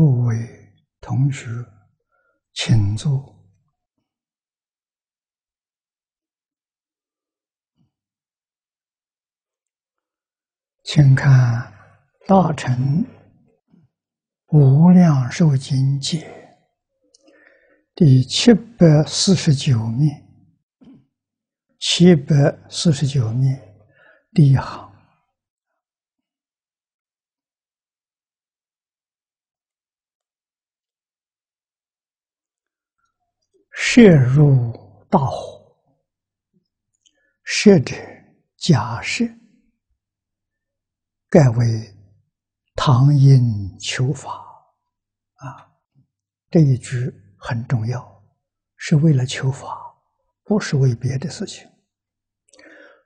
法师，诸位同学，请坐。请看《大乘无量寿经解》第七百四十九面，七百四十九面第一行。摄入大火，摄者假设，盖为唐因求法啊！这一句很重要，是为了求法，不是为别的事情。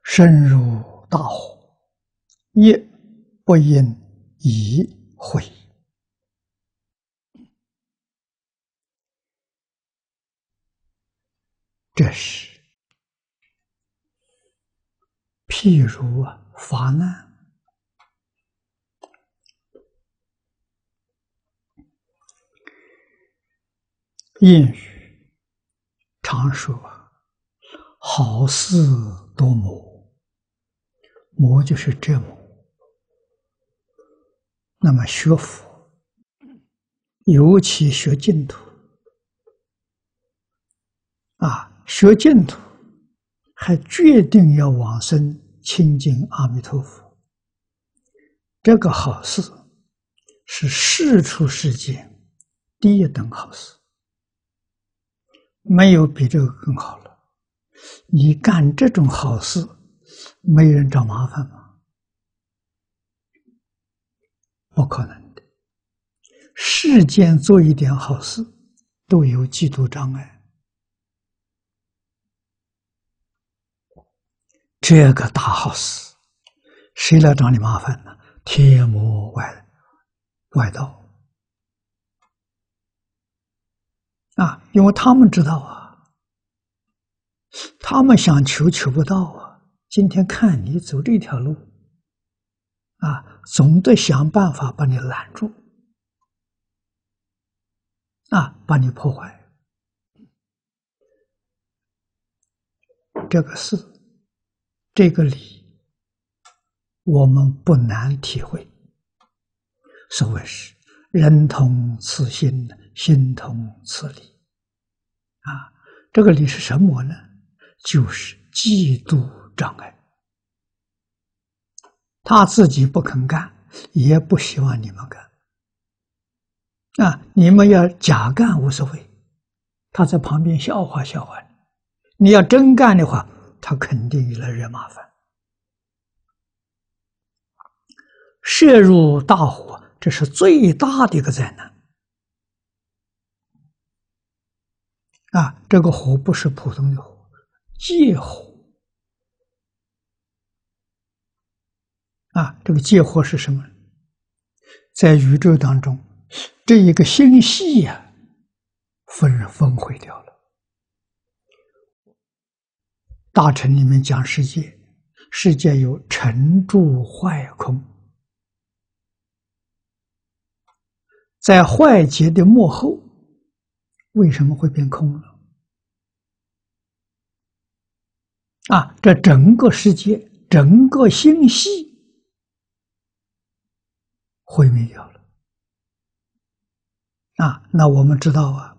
深入大火，亦不应疑悔。这是，譬如啊，发难。谚语常说：“好事多磨，磨就是折磨。”那么学佛，尤其学净土啊。学净土，还决定要往生清净阿弥陀佛。这个好事是世出世间第一等好事，没有比这个更好了。你干这种好事，没人找麻烦吗？不可能的。世间做一点好事，都有嫉妒障碍。这个大好事，谁来找你麻烦呢？天魔外外道啊！因为他们知道啊，他们想求求不到啊。今天看你走这条路，啊，总得想办法把你拦住，啊，把你破坏。这个事。这个理，我们不难体会。所谓是“人同此心，心同此理”，啊，这个理是什么呢？就是嫉妒障碍。他自己不肯干，也不希望你们干。啊，你们要假干无所谓，他在旁边笑话笑话你。你要真干的话。他肯定越来越麻烦，摄入大火，这是最大的一个灾难。啊，这个火不是普通的火，界火。啊，这个界火是什么？在宇宙当中，这一个星系呀，分分毁掉了。大乘里面讲世界，世界有成住坏空，在坏劫的幕后，为什么会变空了？啊，这整个世界，整个星系毁灭掉了。啊，那我们知道啊，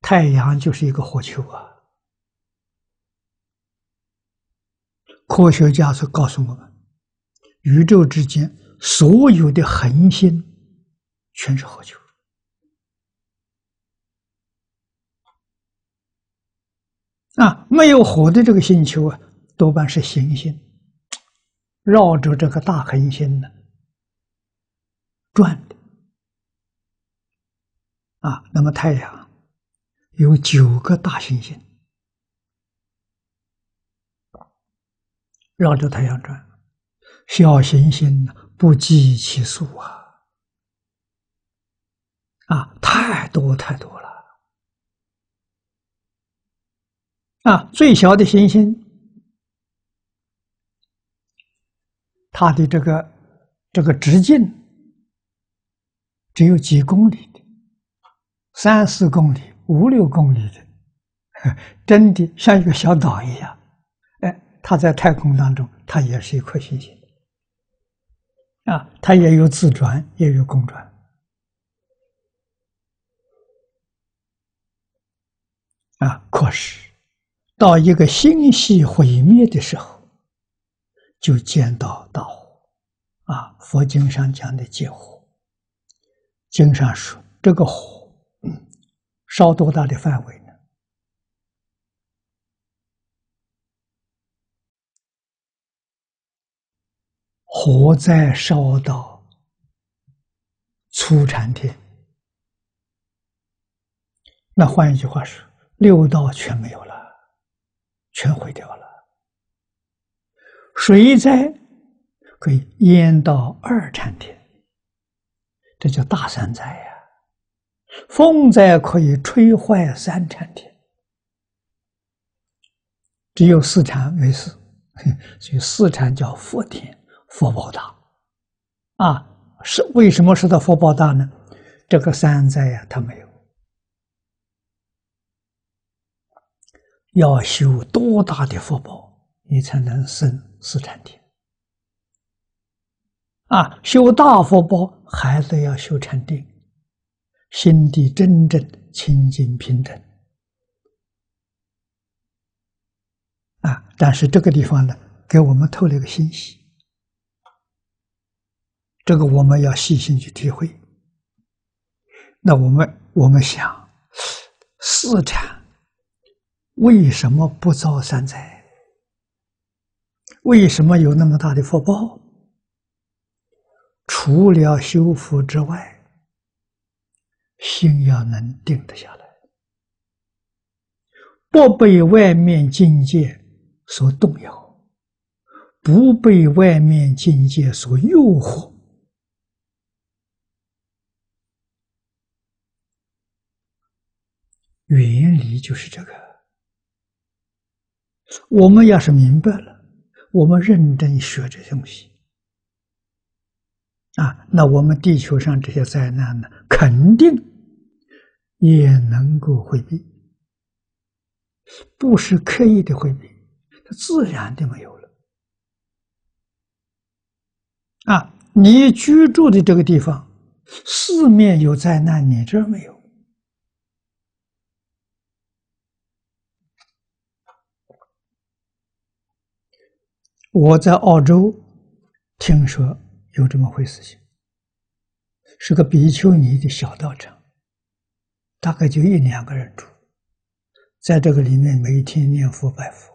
太阳就是一个火球啊。科学家是告诉我们，宇宙之间所有的恒星全是火球啊，没有火的这个星球啊，多半是行星，绕着这个大恒星呢转的啊。那么太阳有九个大行星。绕着太阳转，小行星不计其数啊！啊，太多太多了！啊，最小的行星，它的这个这个直径只有几公里的，三四公里、五六公里的，真的像一个小岛一样。它在太空当中，它也是一颗星星。啊，它也有自转，也有公转。啊，可是到一个星系毁灭的时候，就见到大火。啊，佛经上讲的劫火。经上说，这个火烧多大的范围呢？火灾烧到初禅天，那换一句话说，六道全没有了，全毁掉了。水灾可以淹到二禅天。这叫大山灾呀！风灾可以吹坏三禅天，只有四禅没事，所以四禅叫佛天，佛报大啊！是为什么说的佛报大呢？这个三灾呀，他没有，要修多大的福报，你才能生四禅定？啊，修大福报还是要修禅定，心地真正清净平等。啊，但是这个地方呢，给我们透了一个信息，这个我们要细心去体会。那我们我们想，四禅为什么不遭三灾？为什么有那么大的福报？除了修福之外，心要能定得下来，不被外面境界所动摇，不被外面境界所诱惑。原理就是这个。我们要是明白了，我们认真学这东西。啊，那我们地球上这些灾难呢，肯定也能够回避，不是刻意的回避，它自然的没有了。啊，你居住的这个地方，四面有灾难，你这没有。我在澳洲听说。有这么回事情，是个比丘尼的小道场，大概就一两个人住，在这个里面每天念佛拜佛。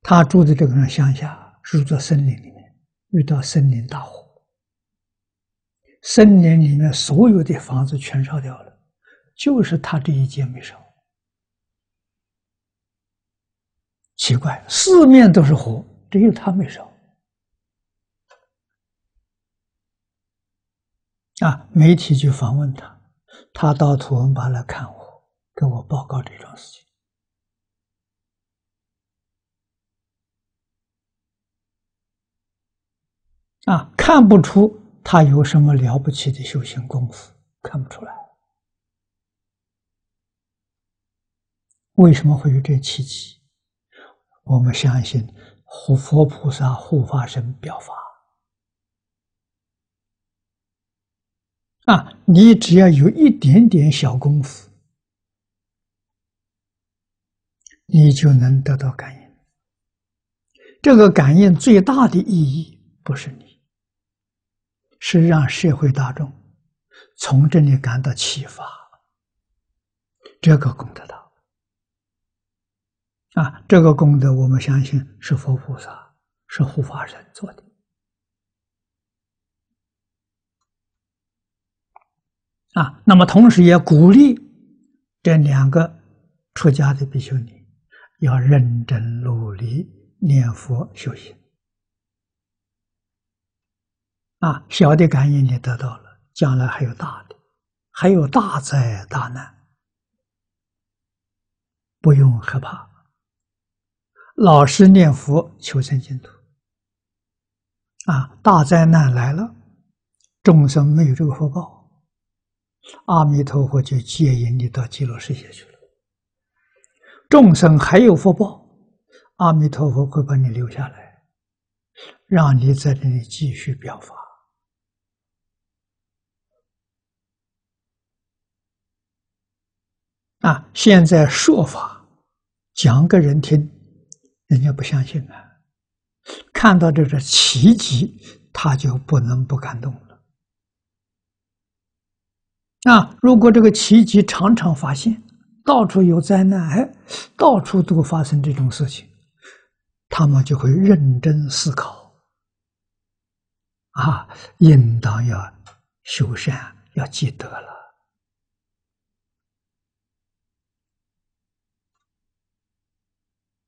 他住的这个乡下，住在森林里面，遇到森林大火，森林里面所有的房子全烧掉了，就是他这一间没烧。奇怪，四面都是火，只有他没烧。啊！媒体去访问他，他到土文巴来看我，跟我报告这桩事情。啊，看不出他有什么了不起的修行功夫，看不出来。为什么会有这奇迹？我们相信护佛菩萨护法神表法。啊，你只要有一点点小功夫，你就能得到感应。这个感应最大的意义不是你，是让社会大众从这里感到启发。这个功德大啊！这个功德，我们相信是佛菩萨、是护法神做的。啊，那么同时也鼓励这两个出家的比丘尼要认真努力念佛修行。啊，小的感应你得到了，将来还有大的，还有大灾大难，不用害怕，老实念佛求生净土。啊，大灾难来了，众生没有这个福报，阿弥陀佛就接引你到极乐世界去了。众生还有福报，阿弥陀佛会把你留下来，让你在这里继续表法。啊，现在说法讲给人听，人家不相信啊。看到这个奇迹，他就不能不感动了。啊，如果这个奇迹常常发现，到处有灾难，哎，到处都发生这种事情，他们就会认真思考，啊，应当要修善，要积德了。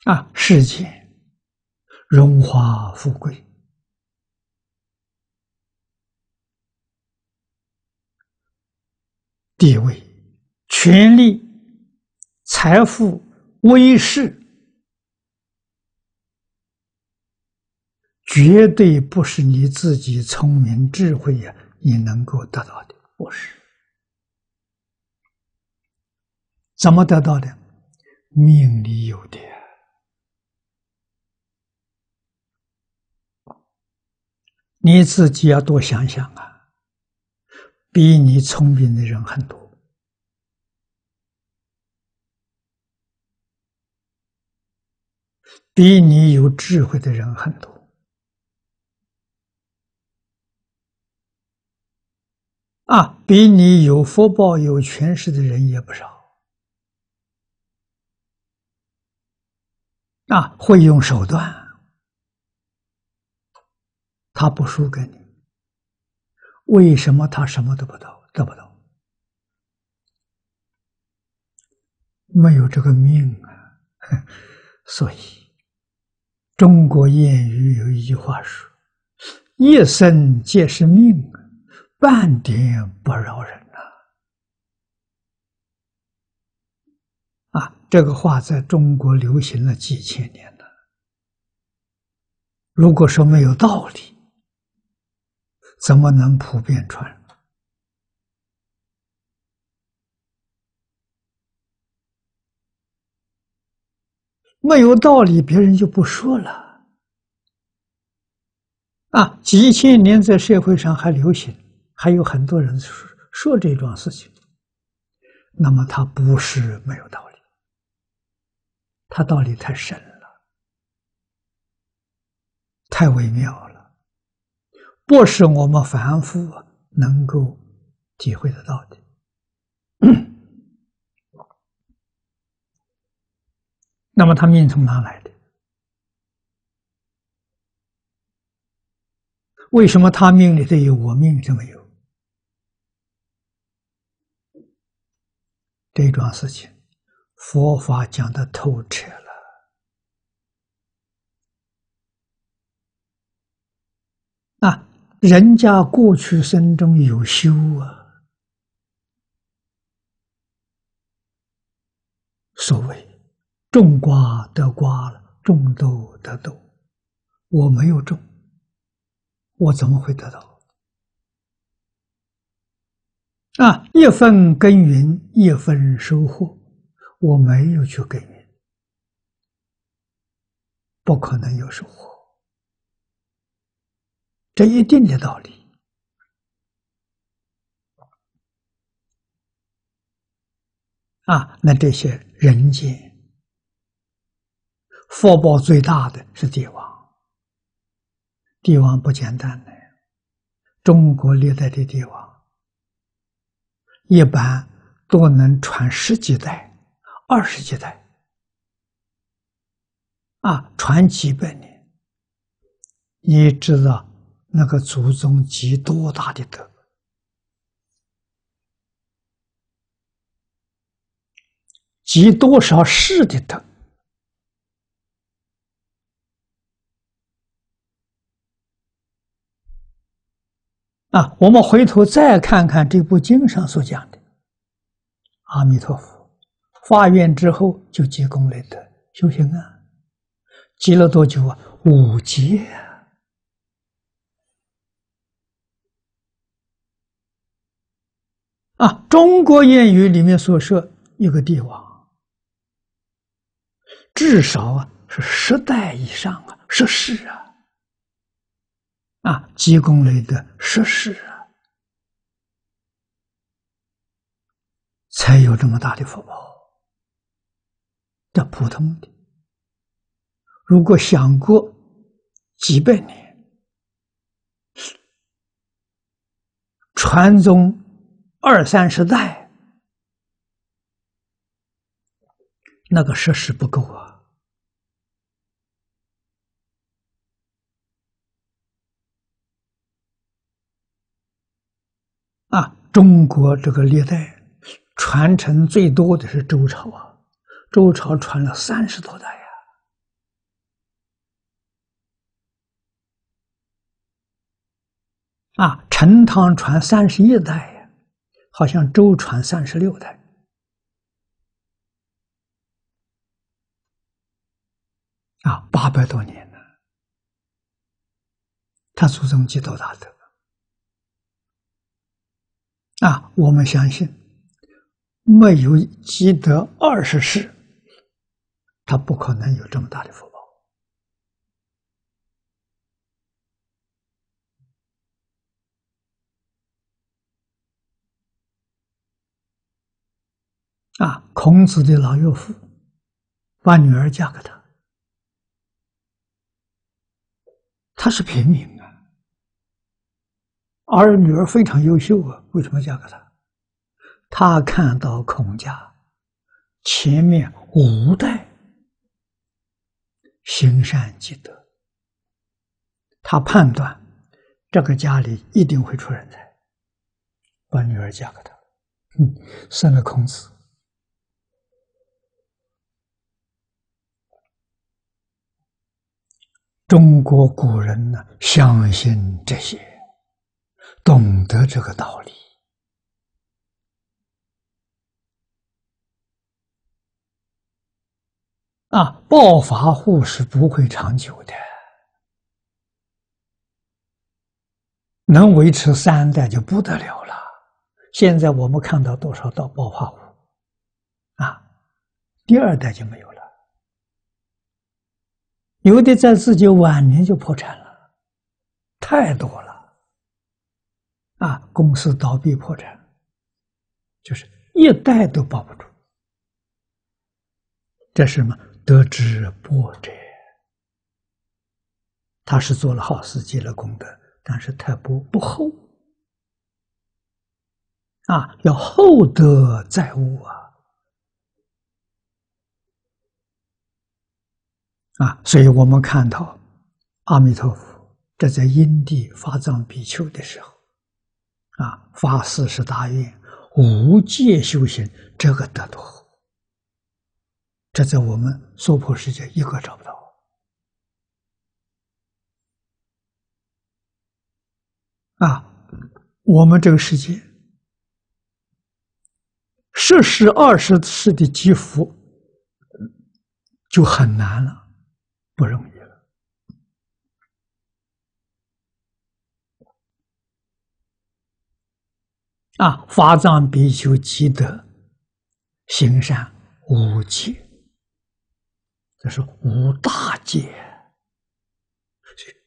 啊，世界。荣华富贵、地位、权力、财富、威势，绝对不是你自己聪明智慧呀，你能够得到的，不是。怎么得到的？命里有的。你自己要多想想啊！比你聪明的人很多，比你有智慧的人很多，啊，比你有福报、有权势的人也不少，啊，会用手段。他不输给你，为什么他什么都不到得不到？没有这个命啊！所以中国谚语有一句话说：“一生皆是命，半点不饶人呐！”啊，这个话在中国流行了几千年了。如果说没有道理，怎么能普遍传？没有道理，别人就不说了。啊，几千年在社会上还流行，还有很多人说说这桩事情，那么他不是没有道理，他道理太深了，太微妙了。不是我们凡夫能够体会得到的。那么他命从哪来的？为什么他命里头有，我命里头没有？这桩事情，佛法讲的透彻了。啊。人家过去生中有修啊，所谓种瓜得瓜，种豆得豆。我没有种，我怎么会得到？啊，一分耕耘一分收获，我没有去耕耘，不可能有收获。这一定的道理啊！那这些人间福报最大的是帝王，帝王不简单的。中国历代的帝王一般都能传十几代、二十几代啊，传几百年，你知道？那个祖宗积多大的德，积多少世的德啊！我们回头再看看这部经上所讲的，阿弥陀佛发愿之后就积功累德修行啊，积了多久啊？五劫啊！啊，中国谚语里面所说一个帝王，至少啊是十代以上啊，十世啊，啊，积功累德十世啊，才有这么大的福报。这普通的，如果想过几百年，传宗。二三十代，那个设施不够啊！啊，中国这个历代传承最多的是周朝啊，周朝传了三十多代呀！啊，陈唐传三十一代。好像周传三十六代，啊，八百多年了。他祖宗积多大德？啊，我们相信，没有积德二十世，他不可能有这么大的福。啊，孔子的老岳父把女儿嫁给他，他是平民啊，而女儿非常优秀啊，为什么嫁给他？他看到孔家前面五代行善积德，他判断这个家里一定会出人才，把女儿嫁给他，嗯，生了孔子。中国古人呢，相信这些，懂得这个道理啊。暴发户是不会长久的，能维持三代就不得了了。现在我们看到多少到暴发户啊，第二代就没有了。有的在自己晚年就破产了，太多了，啊，公司倒闭破产，就是一代都保不住。这是什么？得之薄者，他是做了好事，积了功德，但是太不不厚，啊，要厚德载物啊。啊，所以我们看到阿弥陀佛这在因地发藏比丘的时候，啊，发四十大愿，无界修行，这个得多好。这在我们娑婆世界一个找不到。啊，我们这个世界，十世、二十世的积福就很难了。不容易了啊！法藏比丘积德行善无戒，这是无大戒。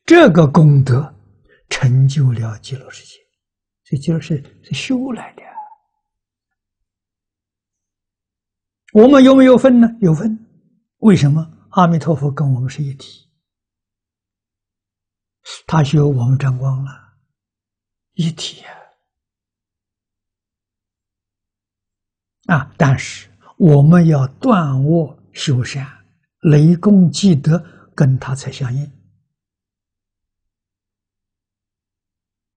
这个功德成就了极乐世界，这就是是修来的。我们有没有分呢？有分，为什么？阿弥陀佛跟我们是一体，他修我们沾光了，一体呀！啊，但是我们要断恶修善，雷公积德，跟他才相应。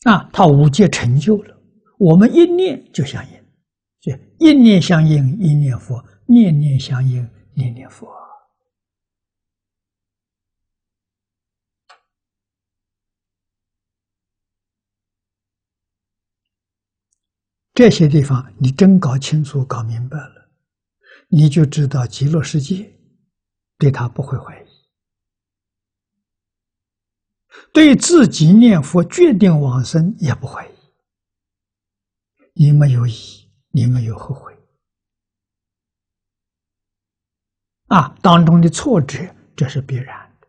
啊，他五界成就了，我们一念就相应，就一念相应一念佛，念念相应念念佛。这些地方你真搞清楚、搞明白了，你就知道极乐世界对他不会怀疑，对自己念佛决定往生也不怀疑。你没有疑，你没有后悔。啊，当中的挫折这是必然的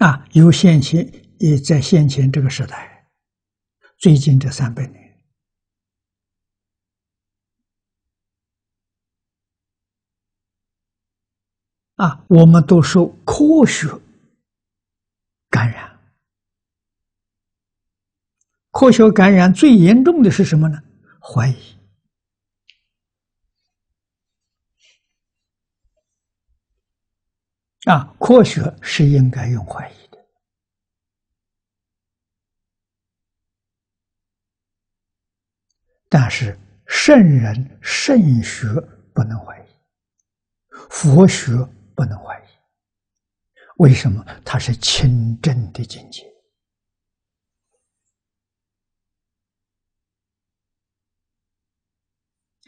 啊。有先前也在先前这个时代，最近这三百年。啊，我们都受科学感染，科学感染最严重的是什么呢？怀疑。啊，科学是应该用怀疑的，但是圣人圣学不能怀疑，佛学。不能怀疑，为什么？它是清正的境界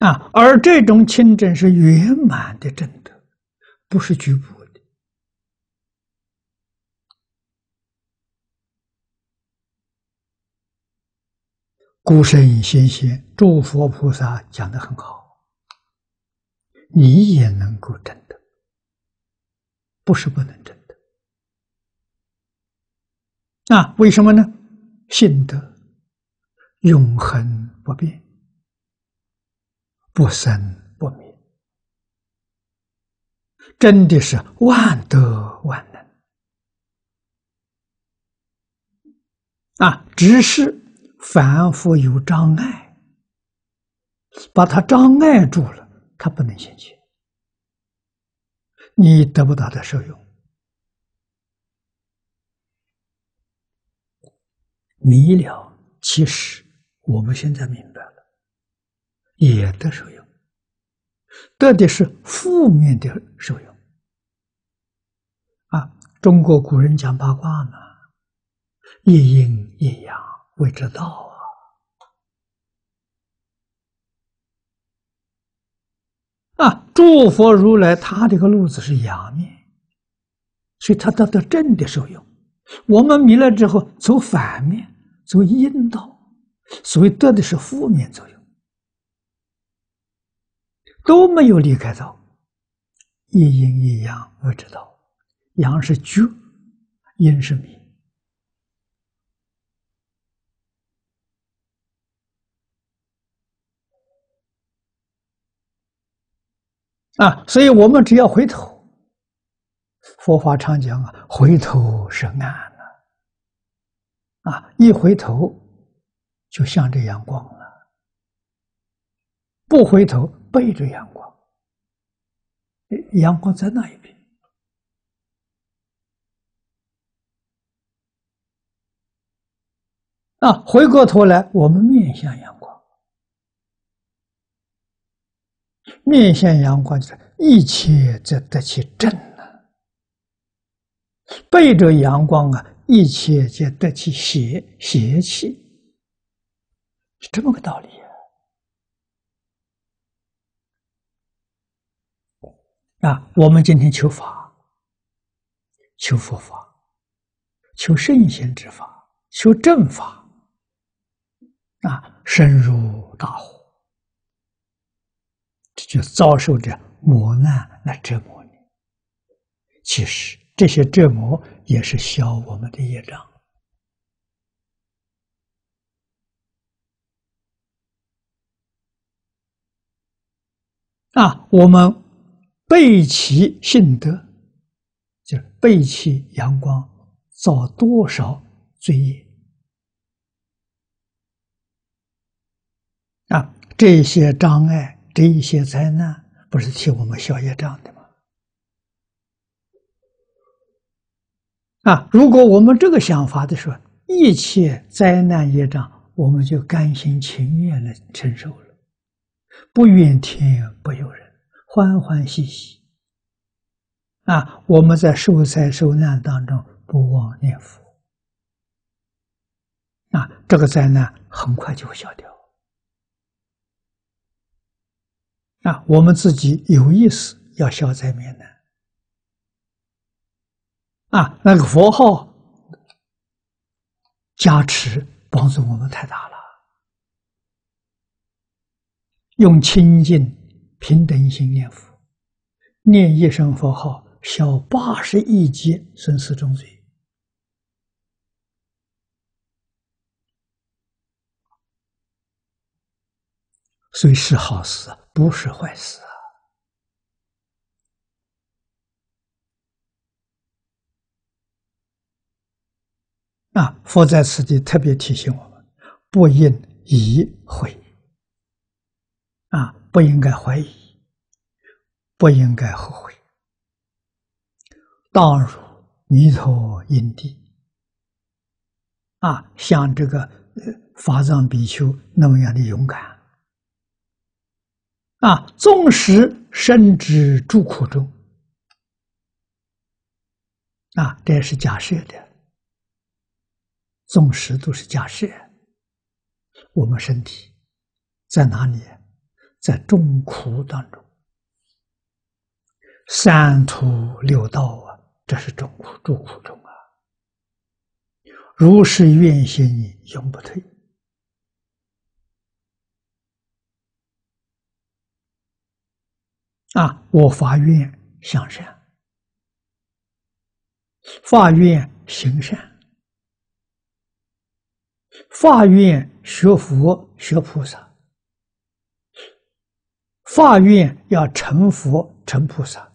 啊！而这种清正是圆满的正德，不是局部的。孤身先贤、诸佛菩萨讲的很好，你也能够证得。不是不能证的，那为什么呢？信德永恒不变，不生不灭，真的是万德万能啊！只是凡夫有障碍，把它障碍住了，他不能显现。你得不到的受用，迷了，其实我们现在明白了，也得受用，得的是负面的受用。啊，中国古人讲八卦嘛，一阴一阳谓之道。啊，啊诸佛如来他这个路子是阳面，所以他得到正的受用。我们迷了之后走反面，走阴道，所以得的是负面作用，都没有离开道。一阴一阳，我知道，阳是觉，阴是迷。啊，所以我们只要回头，佛法常讲啊，回头是岸了。啊，一回头就向着阳光了，不回头背着阳光，阳光在那一边。啊，回过头来，我们面向阳光。面向阳光，就是一切则得其正了；背着阳光啊，一切皆得其邪邪气，是这么个道理啊！啊，我们今天求法，求佛法，求圣贤之法，求正法，啊，深入大火。就遭受着磨难来折磨你。其实这些折磨也是消我们的业障啊！我们背弃信德，就背弃阳光，造多少罪业啊！这些障碍。这一些灾难不是替我们消业障的吗？啊，如果我们这个想法的时候，一切灾难业障，我们就甘心情愿的承受了，不怨天不尤人，欢欢喜喜。啊，我们在受灾受难当中不忘念佛，啊，这个灾难很快就会消掉。啊，我们自己有意识要消灾免难。啊，那个佛号加持帮助我们太大了。用清净平等心念佛，念一声佛号，消八十亿劫生死重罪。虽是好事，不是坏事啊！啊，佛在此地特别提醒我们，不应疑悔啊，不应该怀疑，不应该后悔，当如弥陀因地啊，像这个法藏比丘那么样的勇敢。啊，纵使身之诸苦中，啊，这是假设的。纵使都是假设，我们身体在哪里？在众苦当中，三途六道啊，这是众苦诸苦中啊。如是愿心，永不退。啊！我发愿向善，发愿行善，发愿学佛学菩萨，发愿要成佛成菩萨，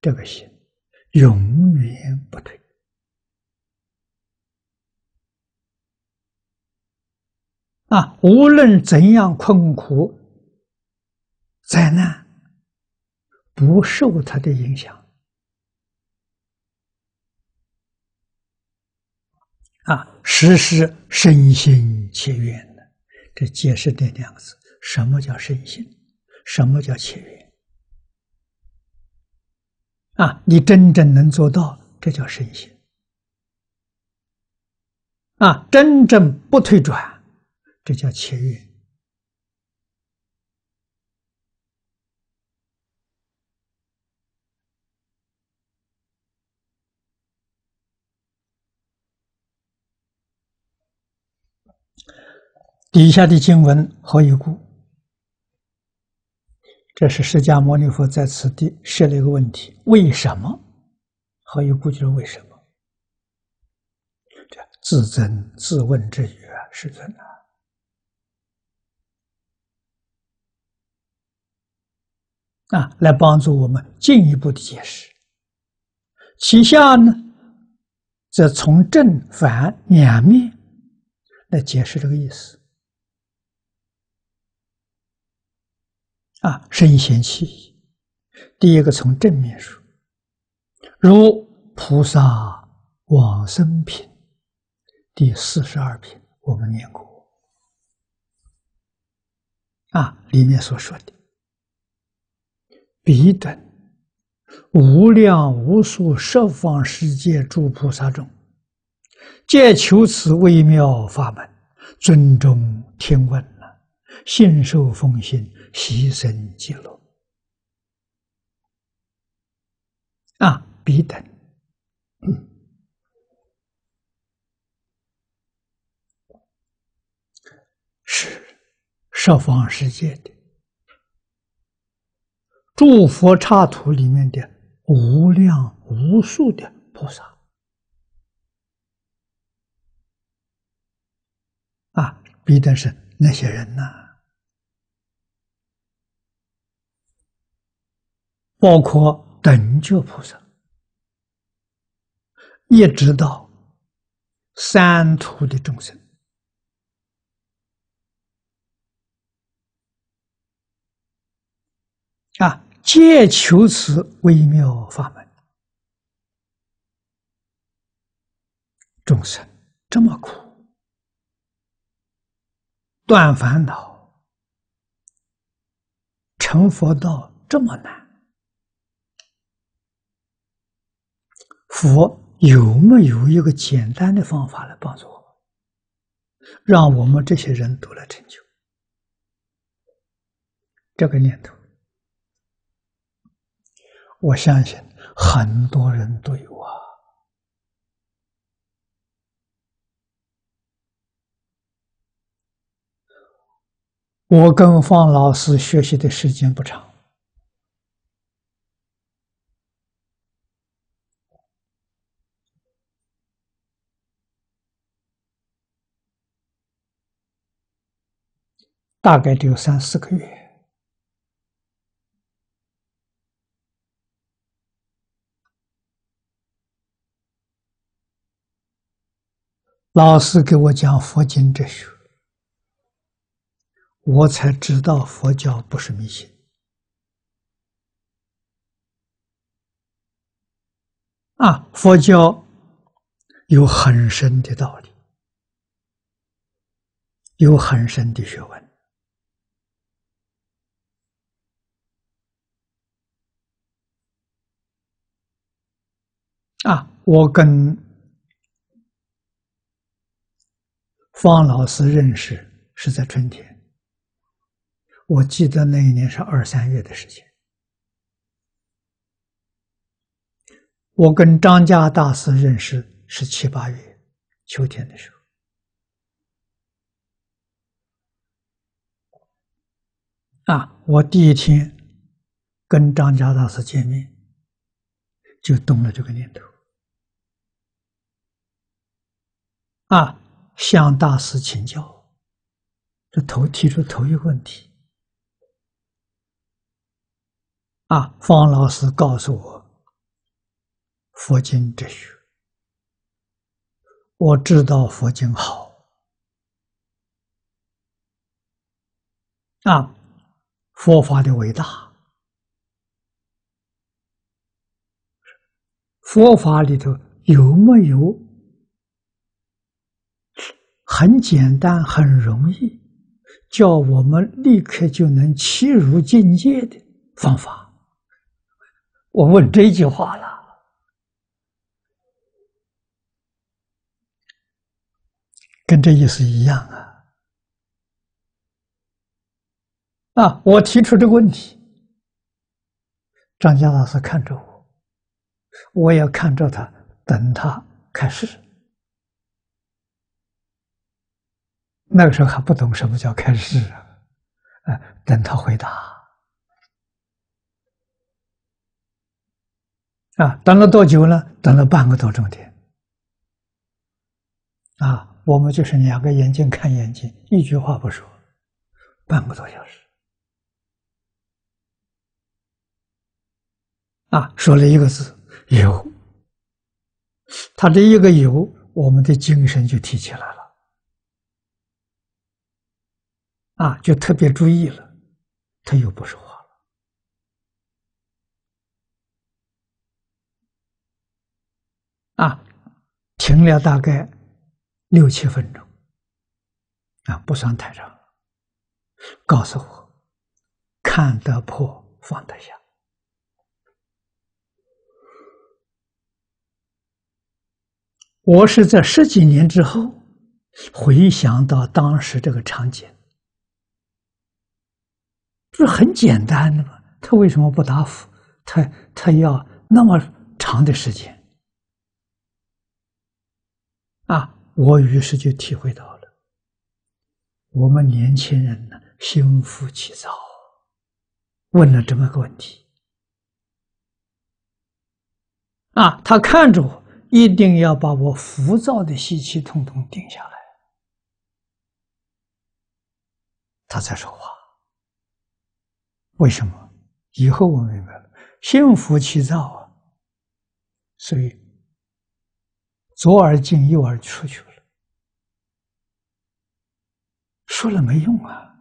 这个心永远不退。啊！无论怎样困苦。灾难不受他的影响啊！实施身心切愿的，这解释这两个字：什么叫身心？什么叫切愿？啊！你真正能做到，这叫身心啊！真正不退转，这叫切愿。底下的经文何以故？这是释迦牟尼佛在此地设了一个问题：为什么？何以故就是为什么？这自尊自问之语啊，世尊啊！啊，来帮助我们进一步的解释。其下呢，则从正反两面来解释这个意思。啊，深显其意。第一个从正面说，如《菩萨往生品》第四十二品，我们念过。啊，里面所说的，彼等无量无数十方世界诸菩萨中，皆求此微妙法门，尊重听闻了，信受奉行。牺牲极乐。啊，彼等。是十方世界的诸佛刹土里面的无量无数的菩萨。啊，比等是那些人呐。包括等觉菩萨，一直到三途的众生啊，皆求此微妙法门。众生这么苦，断烦恼、成佛道这么难。佛有没有一个简单的方法来帮助我们？让我们这些人都来成就。这个念头。我相信很多人都有啊。我跟方老师学习的时间不长。大概只有三四个月。老师给我讲佛经哲学。我才知道佛教不是迷信啊！佛教有很深的道理，有很深的学问啊！我跟方老师认识是在春天。我记得那一年是二三月的事情。我跟张家大师认识是七八月，秋天的时候。啊，我第一天跟张家大师见面，就动了这个念头。啊，向大师请教，这头提出头一个问题。啊，方老师告诉我，佛经哲学，我知道佛经好。啊，佛法的伟大，佛法里头有没有很简单、很容易，叫我们立刻就能切入境界的方法？我问这句话了，跟这意思一样啊！啊，我提出这个问题，张家老师看着我，我也看着他，等他开始。那个时候还不懂什么叫开始啊，啊，等他回答。啊，等了多久呢？等了半个多钟点。啊，我们就是两个眼睛看眼睛，一句话不说，半个多小时。啊，说了一个字“有”，他这一个“有”，我们的精神就提起来了。啊，就特别注意了，他又不说话了。啊，停了大概六七分钟，啊，不算太长。告诉我，看得破，放得下。我是在十几年之后回想到当时这个场景，不是很简单的吗？他为什么不答复？他他要那么长的时间？啊，我于是就体会到了，我们年轻人呢心浮气躁，问了这么个问题。啊，他看着我，一定要把我浮躁的习气统统定下来，他才说话。为什么？以后我明白了，心浮气躁啊，所以。左耳进右耳出去了，说了没用啊！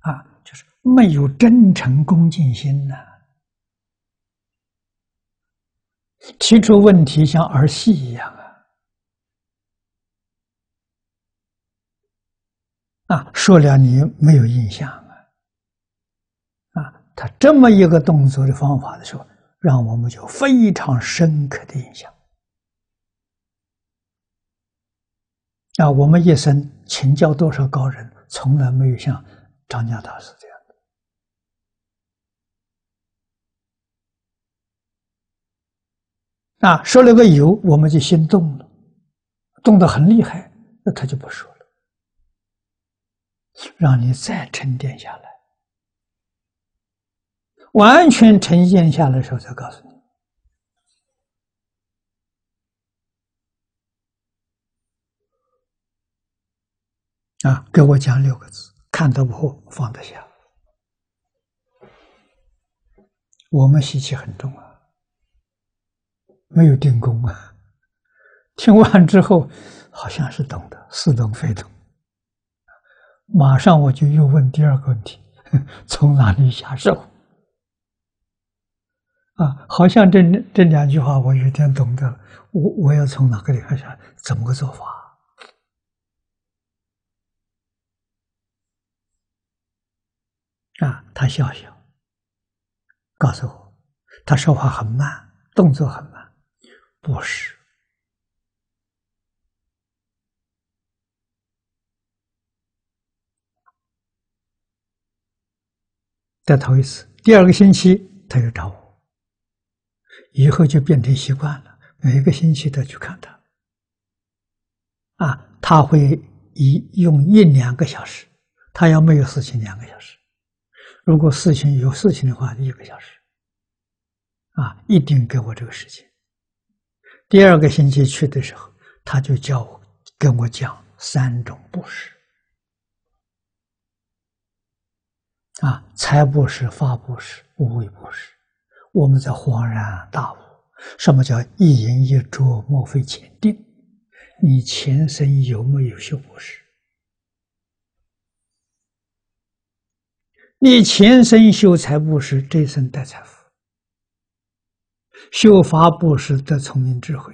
啊，就是没有真诚恭敬心呐。提出问题像儿戏一样啊！啊，说了你没有印象啊！啊，他这么一个动作的方法的时候。让我们有非常深刻的印象。啊，我们一生请教多少高人，从来没有像张家大师这样的。啊，说了个有，我们就心动了，动得很厉害，那他就不说了。让你再沉淀下来，完全沉淀下来的时候，再告诉你。啊，给我讲六个字：看得破，放得下。我们习气很重啊，没有定功啊。听完之后，好像是懂得，似懂非懂。马上我就又问第二个问题：从哪里下手？啊，好像这这两句话我有点懂得了。我我要从哪个地方下？怎么个做法？啊，他笑笑，告诉我，他说话很慢，动作很，不是。再头一次，第二个星期他又找我，以后就变成习惯了，每一个星期都去看他。啊，他会一用一两个小时，他要没有事情两个小时，如果事情有事情的话一个小时。啊，一定给我这个时间。第二个星期去的时候，他就叫我跟我讲三种布施。啊，财布施、法布施、无为布施，我们才恍然大悟：什么叫一言一啄，莫非前定？你前生有没有修布施？你前生修财布施，这一生得财富；修法布施得聪明智慧；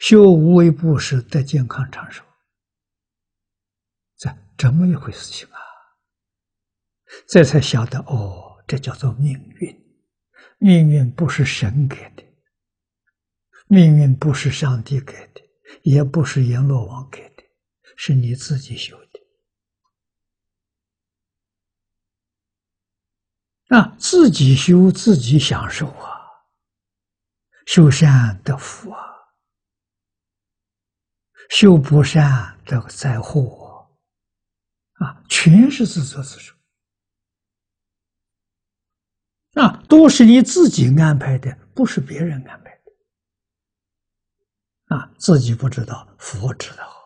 修无为布施得健康长寿。这这么一回事情啊！这才晓得哦，这叫做命运。命运不是神给的，命运不是上帝给的，也不是阎罗王给的，是你自己修的。啊，自己修，自己享受啊！修善得福啊，修不善得灾祸啊！全是自作自受。啊，都是你自己安排的，不是别人安排的。啊，自己不知道，佛知道。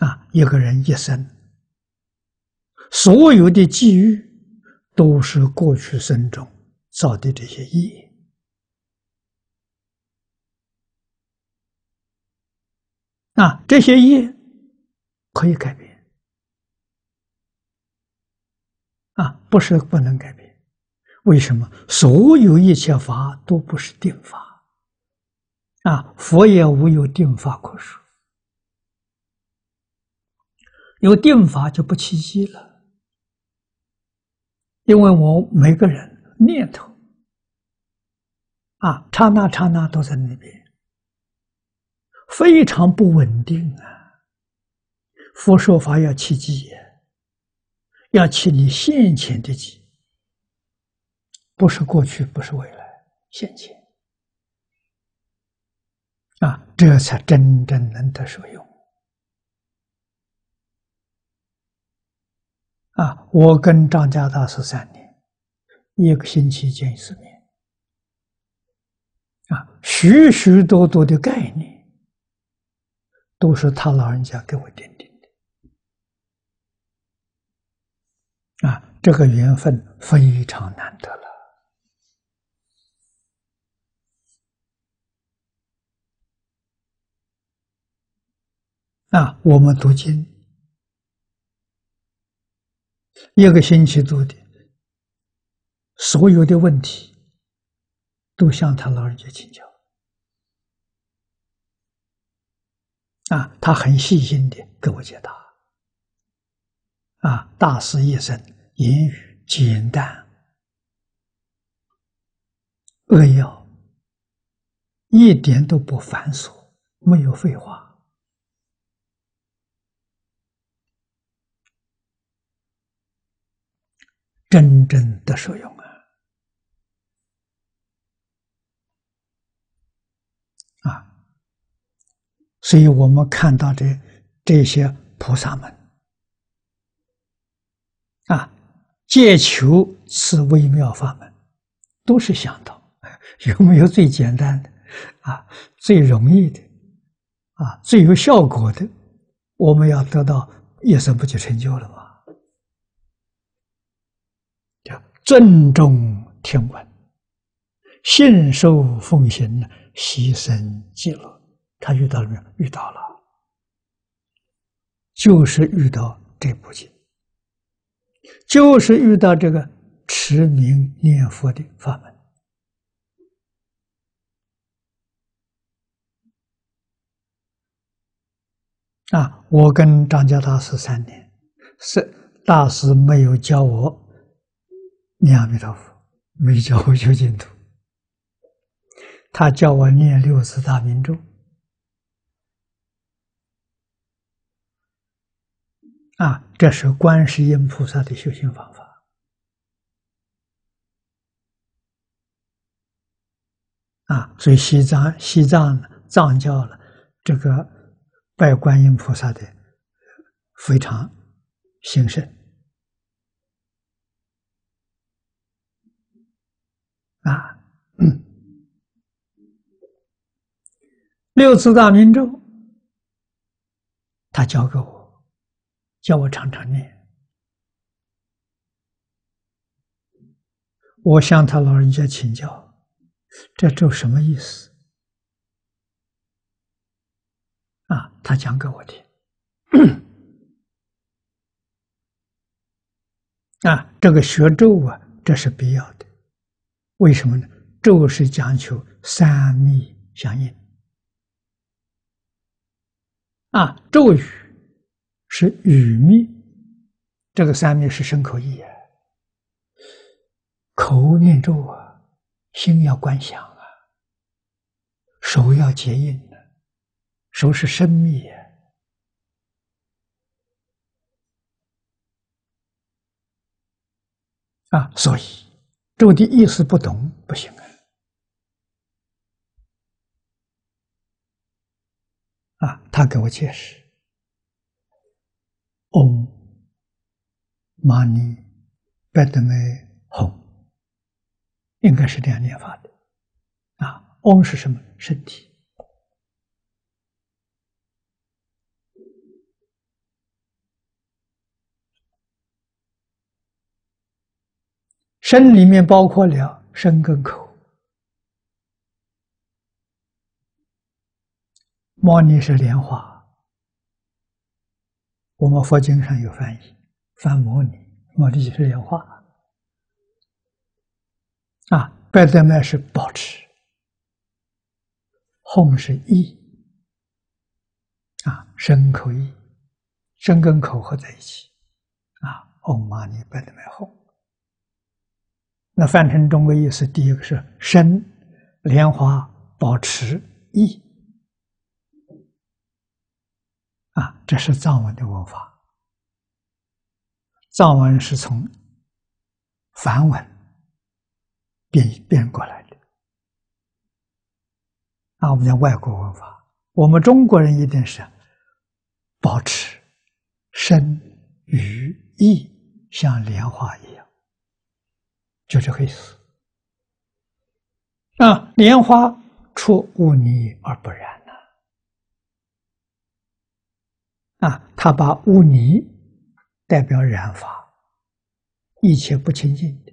啊，一个人一生所有的际遇，都是过去生中造的这些业。啊，这些业可以改变。啊，不是不能改变，为什么？所有一切法都不是定法，啊，佛也无有定法可说。有定法就不奇迹了，因为我每个人念头，啊，刹那刹那都在那边，非常不稳定啊。佛说法要奇迹。要起你现前的机，不是过去，不是未来，现前啊，这才真正能得受用啊！我跟张家大师三年，一个星期见一次面啊，许许多多的概念，都是他老人家给我点的。啊，这个缘分非常难得了。啊，我们读经一个星期多的，所有的问题都向他老人家请教。啊，他很细心的给我解答。啊，大师一生言语简单扼要，一点都不繁琐，没有废话，真正的受用啊！啊，所以我们看到这这些菩萨们啊，借求此微妙法门，都是想到 有没有最简单的啊，最容易的啊，最有效果的，我们要得到一生不就成就了吗？尊重听闻，信受奉行，牺牲极乐。他遇到了没有？遇到了，就是遇到这部经，就是遇到这个持名念佛的法门。啊，我跟张家大师三年，是大师没有教我念阿弥陀佛，没教我修净土，他教我念六字大明咒。啊，这是观世音菩萨的修行方法。啊，所以西藏西藏藏教了这个拜观音菩萨的非常兴盛。啊，六字大明咒，他教给我。叫我常常念，我向他老人家请教，这咒什么意思？啊，他讲给我听。啊，这个学咒啊，这是必要的。为什么呢？咒是讲求三密相应。啊，咒语。是语密，这个三密是身口意啊，口念咒啊，心要观想啊，手要结印的，手是生密啊，啊，所以咒的意思不懂不行啊，啊，他给我解释。嗡，玛尼贝德梅吽，应该是这样念法的。啊，嗡是什么？身体。身里面包括了身跟口。摩尼是莲花。我们佛经上有翻译，翻摩尼，摩尼就是莲花啊。拜德麦是保持，吽是意啊，身口意，身跟口合在一起啊。唵嘛呢叭咪吽，那翻成中国意思，第一个是生莲花保持意。啊，这是藏文的文法。藏文是从梵文变变过来的。啊，我们讲外国文法，我们中国人一定是保持身与意像莲花一样，就这个意思。啊，莲花出污泥而不染。啊，他把污泥代表染法，一切不清净的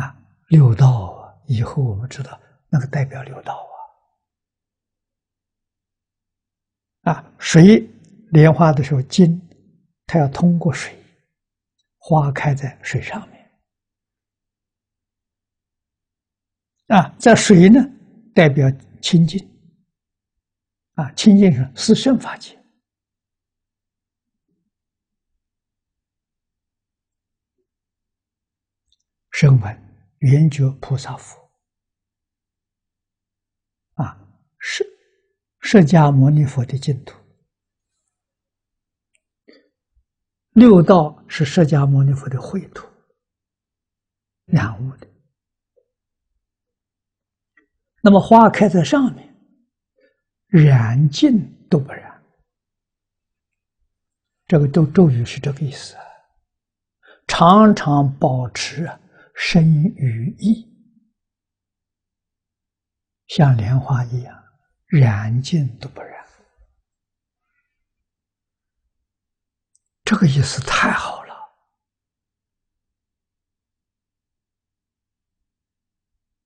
啊，六道，以后我们知道那个代表六道啊，啊，水莲花的时候，金它要通过水，花开在水上面。啊，在水呢代表清净。啊，清净是四圣法界，声闻圆觉菩萨佛，啊，释释迦牟尼佛的净土，六道是释迦牟尼佛的秽土，染污的。那么花开在上面。染尽都不染。这个咒咒语是这个意思，常常保持身与意，像莲花一样，染尽都不染。这个意思太好了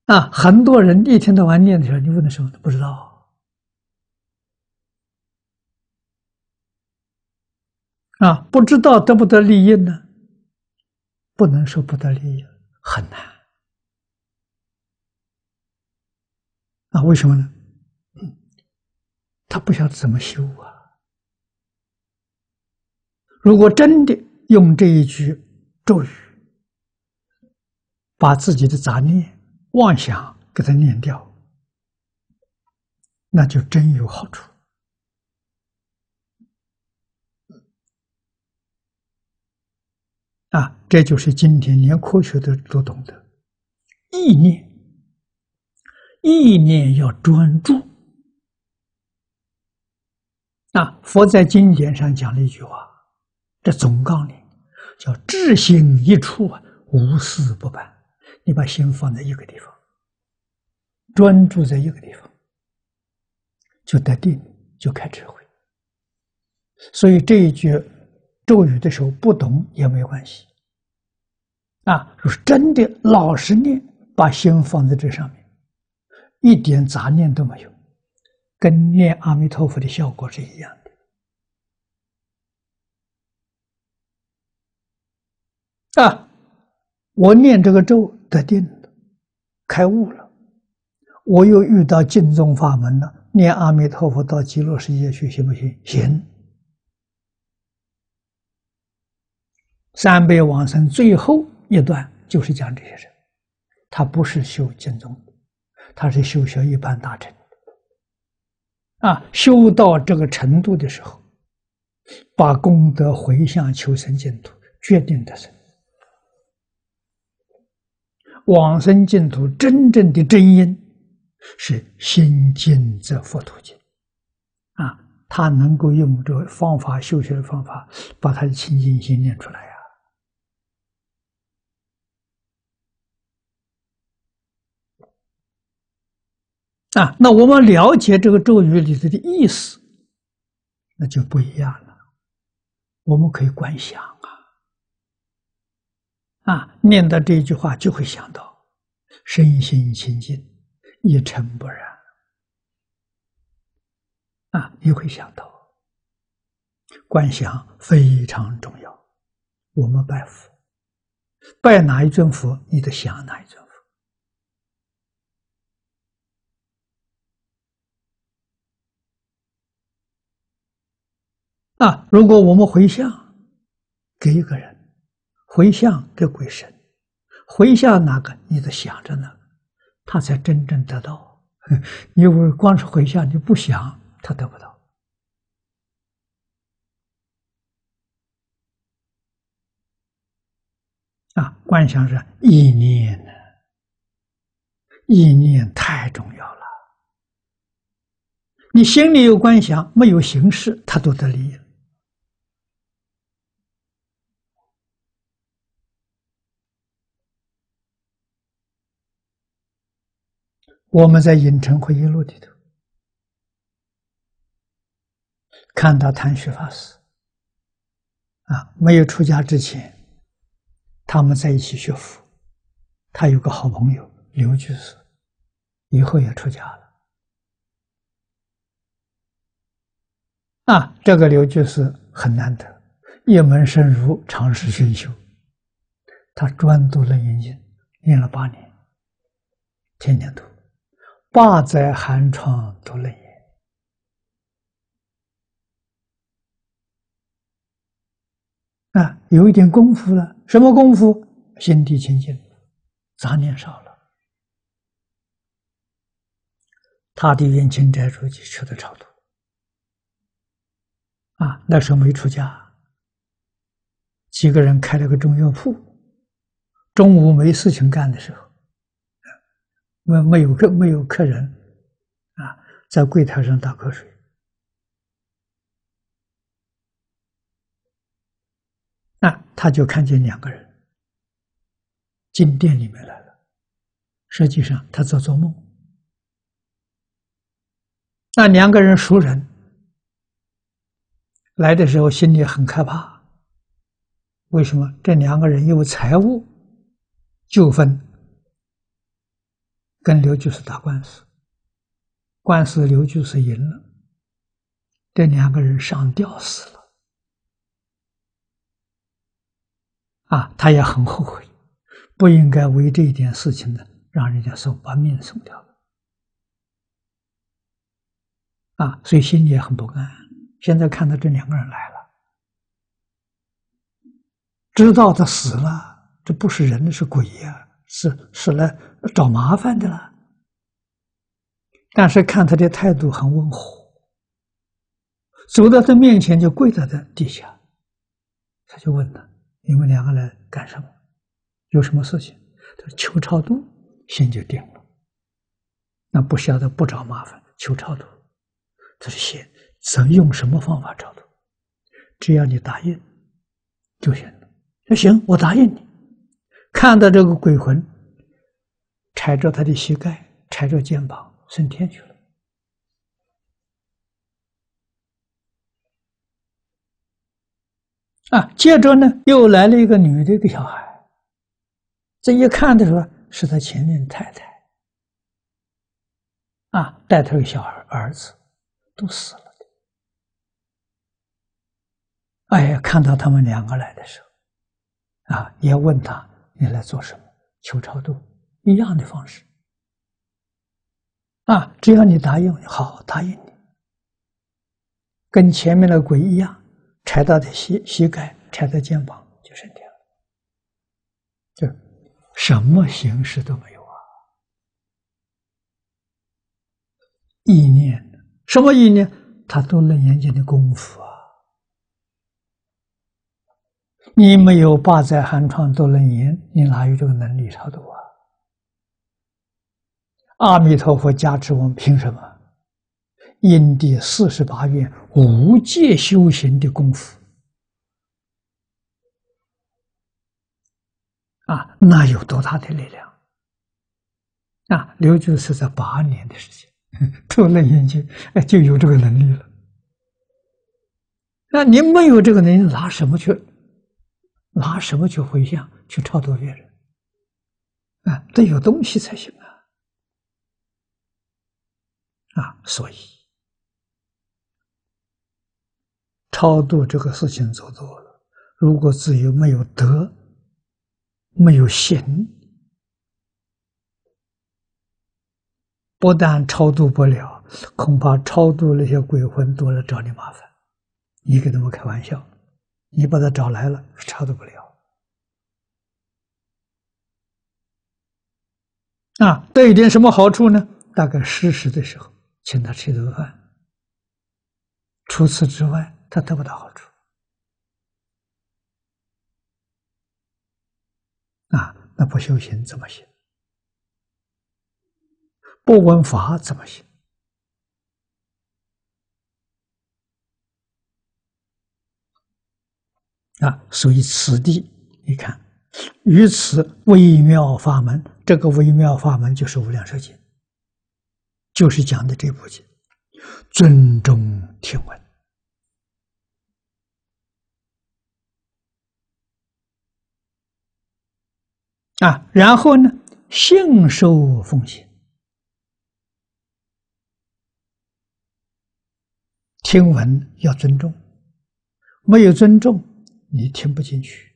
啊！很多人一天到晚念的时候，你问的时候都不知道啊，不知道得不得利益呢？不能说不得利益，很难啊！为什么呢？他不晓得怎么修啊。如果真的用这一句咒语，把自己的杂念、妄想给它念掉，那就真有好处。啊，这就是今天连科学的都懂得，意念，意念要专注。啊，佛在经典上讲了一句话。这总纲领叫“智心一处啊，无事不办”。你把心放在一个地方，专注在一个地方，就得定，就开智慧。所以这一句咒语的时候不懂也没关系。啊，若是真的老实念，把心放在这上面，一点杂念都没有，跟念阿弥陀佛的效果是一样的。啊！我念这个咒得定了，开悟了。我又遇到净宗法门了，念阿弥陀佛到极乐世界去，行不行？行。三辈往生最后一段就是讲这些人，他不是修净宗，他是修学一般大乘。啊，修到这个程度的时候，把功德回向求生净土，决定的是。往生净土真正的真因是心经则佛土经啊，他能够用这方法修学的方法，把他的清净心念出来呀。啊，那我们了解这个咒语里头的意思，那就不一样了。我们可以观想。啊，念到这一句话就会想到，身心清净，一尘不染。啊，你会想到，观想非常重要。我们拜佛，拜哪一尊佛，你得想哪一尊佛。啊，如果我们回向给一个人。回向给鬼神，回向哪个，你得想着呢，他才真正得到。你如果光是回向，你不想，他得不到。啊，观想是意念呢，意念太重要了。你心里有观想，没有形式，他都得利益。我们在《影城回忆录》里头看到谭旭法师啊，没有出家之前，他们在一起学佛。他有个好朋友刘居士，以后也出家了。啊，这个刘居士很难得，一门深入，长时熏修。他专读《楞严经》，念了八年，天天读。八载寒窗读楞严啊，有一点功夫了。什么功夫？心地清净，杂念少了。他的冤亲债主就求得超度啊。那时候没出家，几个人开了个中药铺，中午没事情干的时候。没没有客没有客人，啊，在柜台上打瞌睡。那他就看见两个人进店里面来了。实际上，他在做梦。那两个人熟人来的时候，心里很害怕。为什么？这两个人因为财务纠纷跟刘居士打官司，官司刘居士赢了，这两个人上吊死了。啊，他也很后悔，不应该为这一点事情呢，让人家送把命送掉了。啊，所以心里也很不安。现在看到这两个人来了。知道他死了，这不是人，是鬼呀，是是来找麻烦的了。但是看他的态度很温和，走到他面前就跪在他地下，他就问他：“你们两个来干什么？有什么事情？”他说：“求超度。”心就定了。那不晓得不找麻烦，求超度。他说：“行，怎用什么方法超度？只要你答应就行了。”那行，我答应你。看到这个鬼魂，踩着他的膝盖，踩着肩膀，升天去了。啊，接着呢，又来了一个女的，一个小孩。这一看的时候，是他前面太太。啊，带他的小孩儿子，都死了的。哎呀，看到他们两个来的时候。啊，也问他你来做什么？求超度，一样的方式。啊，只要你答应，好答应你，跟前面的鬼一样，踩到的膝膝盖，踩到肩膀就升天了，就什么形式都没有啊。意念，什么意念？他都能眼睛的功夫啊。你没有八载寒窗都能言，你哪有这个能力超度啊？阿弥陀佛加持我们，凭什么？因地四十八愿无界修行的功夫啊，那有多大的力量啊？刘居士在八年的时间 都能研究，哎，就有这个能力了。那您没有这个能力，拿什么去？拿什么去回向去超度别人？啊，得有东西才行啊！啊，所以超度这个事情做多了，如果自己没有德、没有行，不但超度不了，恐怕超度那些鬼魂都来找你麻烦。你跟他们开玩笑。你把他找来了，超度不了。啊，得一点什么好处呢？大概失时的时候，请他吃顿饭。除此之外，他得不到好处。啊，那不修行怎么行？不闻法怎么行？啊，所以此地，你看，于此微妙法门，这个微妙法门就是《无量寿经》，就是讲的这部经，尊重听闻啊，然后呢，信受奉行，听闻要尊重，没有尊重。你听不进去，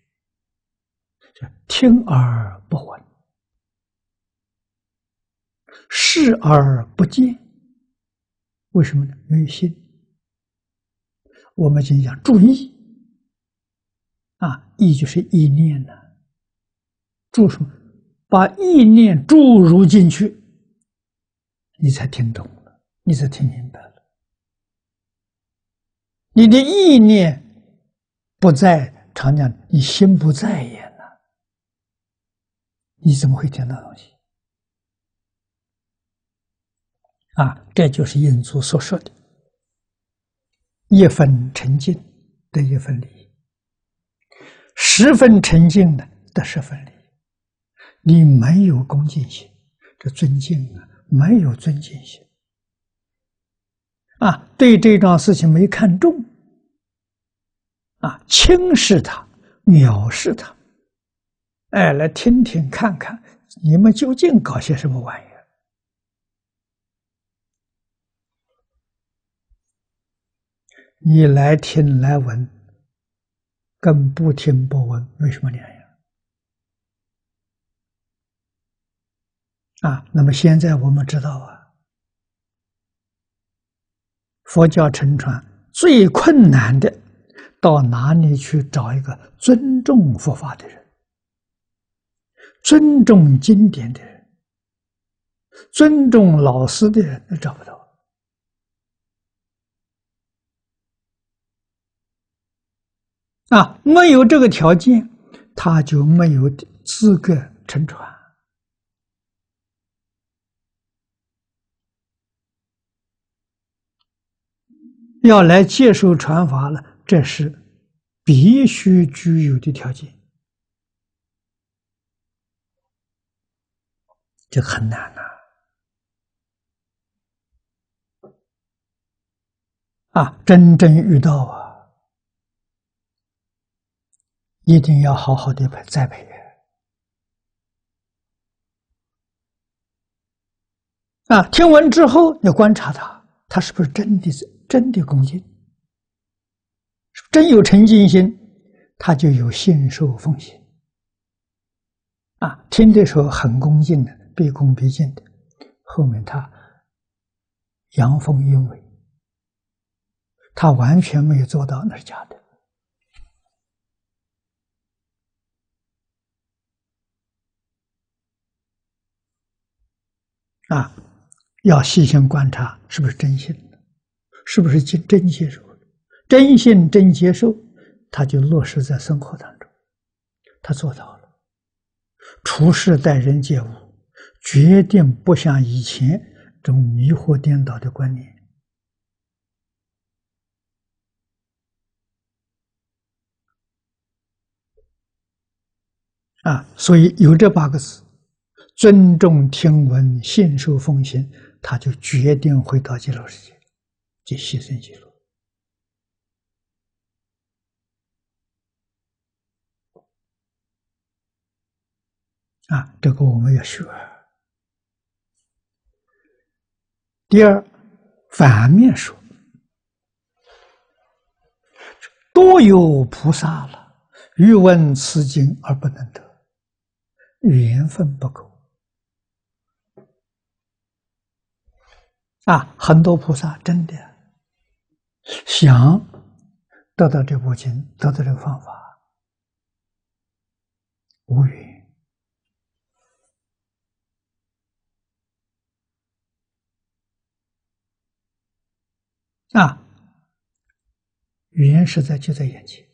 听而不闻，视而不见，为什么呢？没有心。我们今讲注意啊，意就是意念呢，注什么？把意念注入进去，你才听懂了，你才听明白了。你的意念。不在，常讲你心不在焉呐，你怎么会听到东西？啊，这就是印祖所说的“一分沉静得一分利益，十分沉静的得十分利益”。你没有恭敬心，这尊敬啊，没有尊敬心。啊，对这桩事情没看重。啊，轻视他，藐视他。哎，来听听看看，你们究竟搞些什么玩意儿？你来听来闻，跟不听不闻没什么两样啊。那么现在我们知道啊，佛教沉传最困难的，到哪里去找一个尊重佛法的人？尊重经典的人，尊重老师的人，都找不到啊！没有这个条件，他就没有资格乘船。要来接受传法了，这是必须具有的条件。就很难了啊！真正遇到啊，一定要好好的培栽培啊！听闻之后，要观察他，他是不是真的是真的恭敬，真有诚敬心，他就有信受奉行啊！听的时候很恭敬的。毕恭毕敬的，后面他阳奉阴违，他完全没有做到，那是假的。啊，要细心观察，是不是真心的，是不是真真接受？真心真接受，他就落实在生活当中，他做到了，处事待人接物。决定不像以前这种迷惑颠倒的观念啊！所以有这八个字：尊重听闻，信受奉行，他就决定回到极乐世界，去牺牲极乐啊！这个我们要学。第二，反面说，多有菩萨了，欲闻此经而不能得，缘分不够。啊，很多菩萨真的想得到这部经，得到这个方法，无缘。啊，语言实在就在眼前。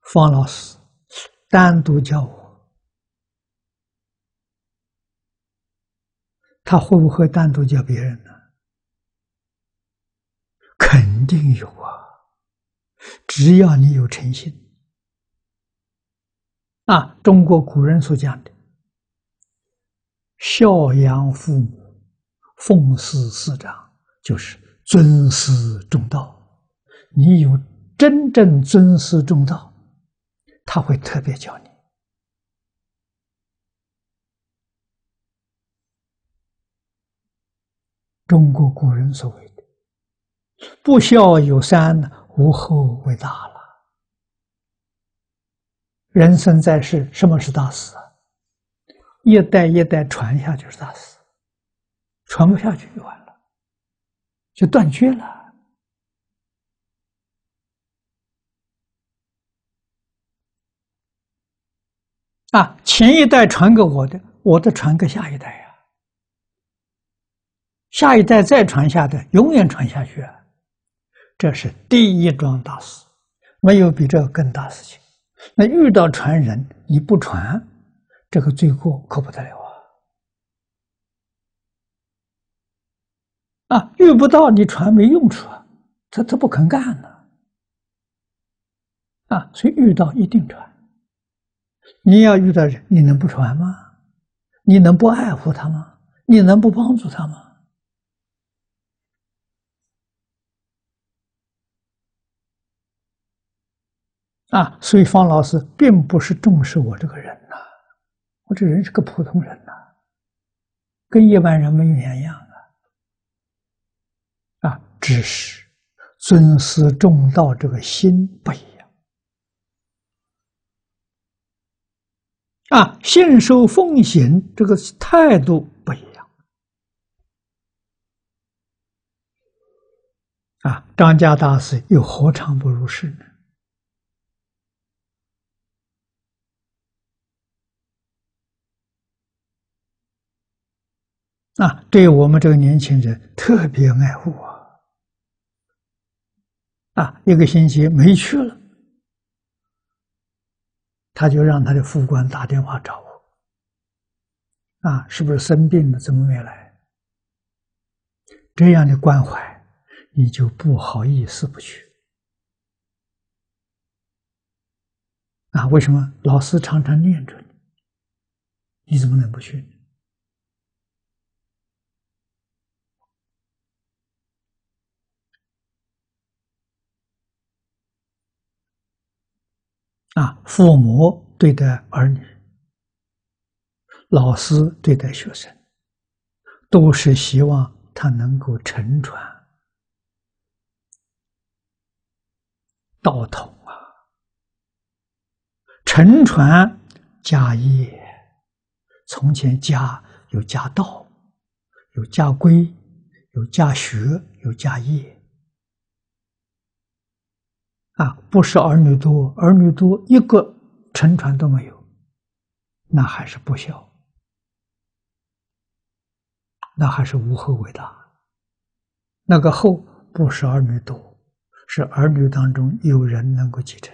方老师单独教我，他会不会单独教别人呢？肯定有啊！只要你有诚信。啊，中国古人所讲的。孝养父母，奉事师长，就是尊师重道。你有真正尊师重道，他会特别教你。中国古人所谓的“不孝有三，无后为大”了。人生在世，什么是大事啊？一代一代传下去是大事，传不下去就完了，就断绝了。啊，前一代传给我的，我的传给下一代呀，下一代再传下的，永远传下去啊。这是第一桩大事，没有比这个更大事情。那遇到传人，你不传。这个罪过可不得了啊！啊，遇不到你传没用处啊，他他不肯干呢。啊，所以遇到一定传。你要遇到人，你能不传吗？你能不爱护他吗？你能不帮助他吗？啊，所以方老师并不是重视我这个人呐，我这人是个普通人呐，跟一般人没有两样啊，啊，只是尊师重道这个心不一样，啊，信守奉行这个态度不一样，啊，张家大师又何尝不如是呢？啊，对我们这个年轻人特别爱护啊！啊，一个星期没去了，他就让他的副官打电话找我。啊，是不是生病了？怎么没来？这样的关怀，你就不好意思不去。啊，为什么？老师常常念着你，你怎么能不去？啊，父母对待儿女，老师对待学生，都是希望他能够承传道统啊，承传家业。从前家有家道，有家规，有家学，有家业。啊，不是儿女多，儿女多一个沉船都没有，那还是不孝，那还是无后为大。那个后不是儿女多，是儿女当中有人能够继承。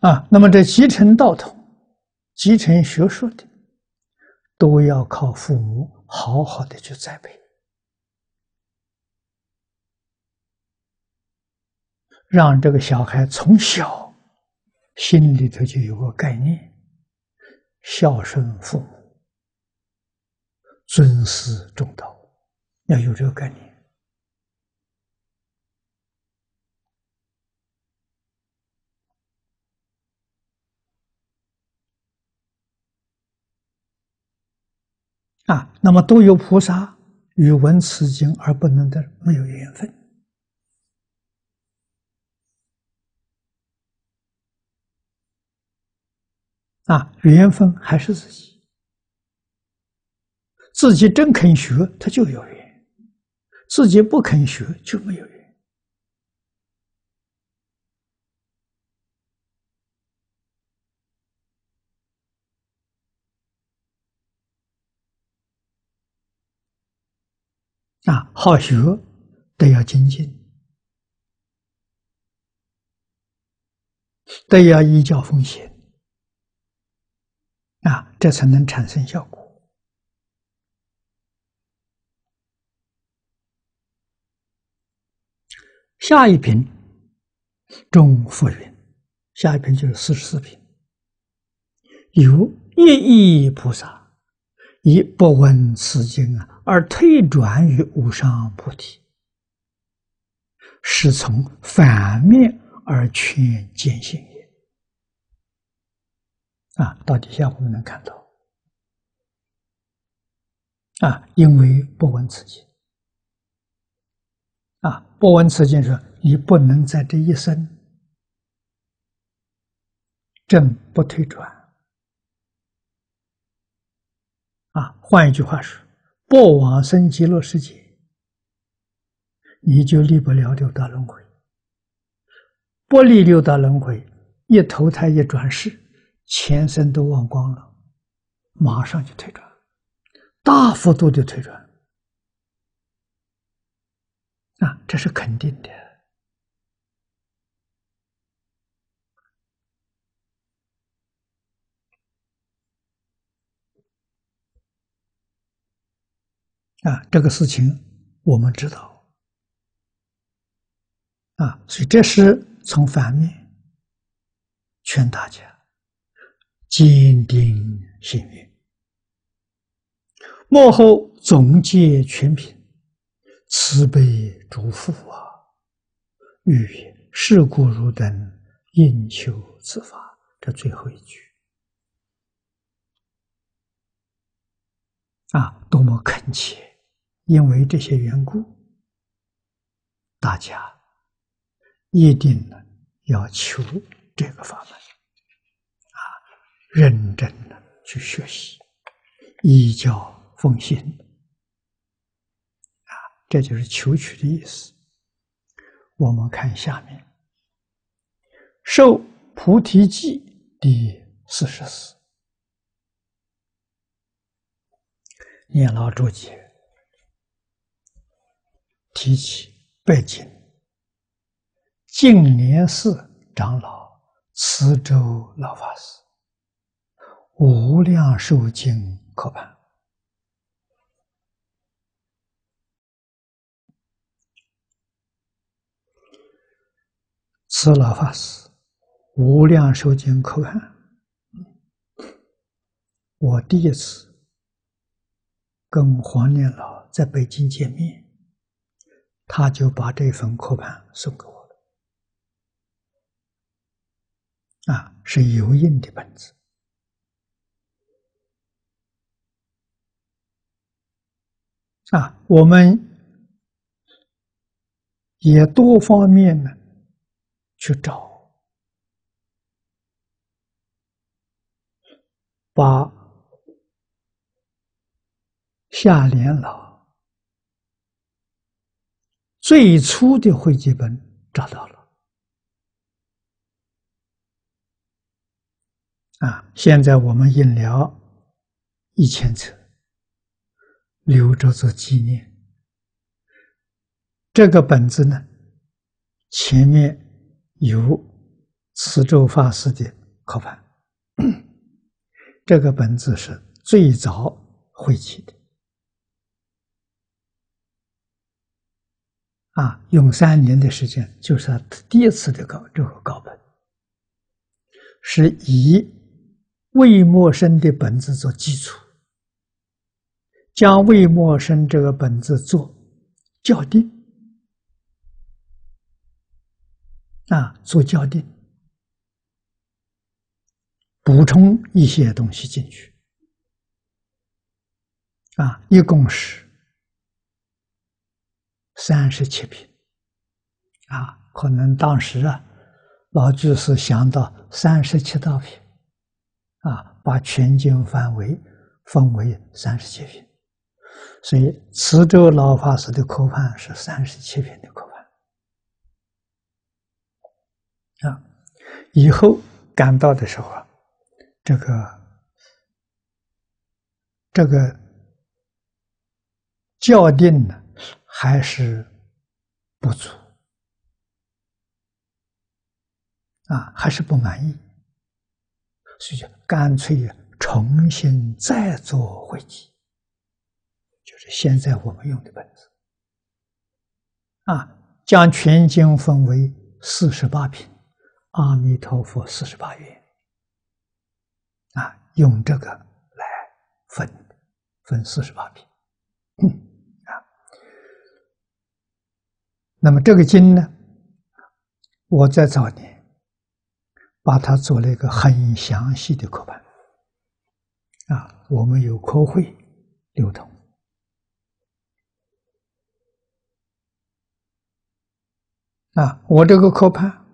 啊，那么这继承道统、继承学术的。都要靠父母好好的去栽培，让这个小孩从小心里头就有个概念：孝顺父母、尊师重道，要有这个概念。啊，那么都有菩萨语闻此经而不能的没有缘分。啊，缘分还是自己，自己真肯学，他就有缘；自己不肯学，就没有缘。啊，好学都要精进，都要依教奉行，啊，这才能产生效果。下一品中复云，下一品就是四十四品，有一亿菩萨。以不闻此经啊，而退转于无上菩提，是从反面而劝见性也。啊，到底下我们能看到啊，因为不闻此经啊，不闻此经说你不能在这一生正不退转。啊，换一句话说，不往生极乐世界，你就离不了六道轮回；不离六道轮回，一投胎一转世，前生都忘光了，马上就退转，大幅度的退转。啊，这是肯定的。啊，这个事情我们知道。啊，所以这是从反面劝大家坚定信念，幕后总结全品慈悲诸父啊，欲是故如等应求此法，这最后一句。啊，多么恳切！因为这些缘故，大家一定呢要求这个法门啊，认真的去学习，依教奉行啊，这就是求取的意思。我们看下面，《受菩提记》第四十四，念老注解。提起北京净莲寺长老慈州老法师无量寿经课本，慈老法师无量寿经课本，我第一次跟黄念老在北京见面。他就把这份课盘送给我了，啊，是油印的本子，啊，我们也多方面呢去找，把下联老。最初的汇集本找到了，啊，现在我们印了一千册，留着做纪念。这个本子呢，前面有慈州法师的刻盘，这个本子是最早汇集的。啊，用三年的时间，就是他第一次的稿这个稿本，是以魏默生的本子做基础，将魏默生这个本子做校订，啊，做校订，补充一些东西进去，啊，一共是。三十七品，啊，可能当时啊，老居士想到三十七道品，啊，把全经范围分为三十七品，所以慈州老法师的课判是三十七品的课判，啊，以后赶到的时候啊，这个这个校定呢。还是不足啊，还是不满意，所以就干脆重新再做会集，就是现在我们用的本子。啊，将全经分为四十八品，阿弥陀佛四十八愿。啊，用这个来分分四十八品。那么这个经呢，我在早年把它做了一个很详细的课本，啊，我们有科会流通，啊，我这个课盘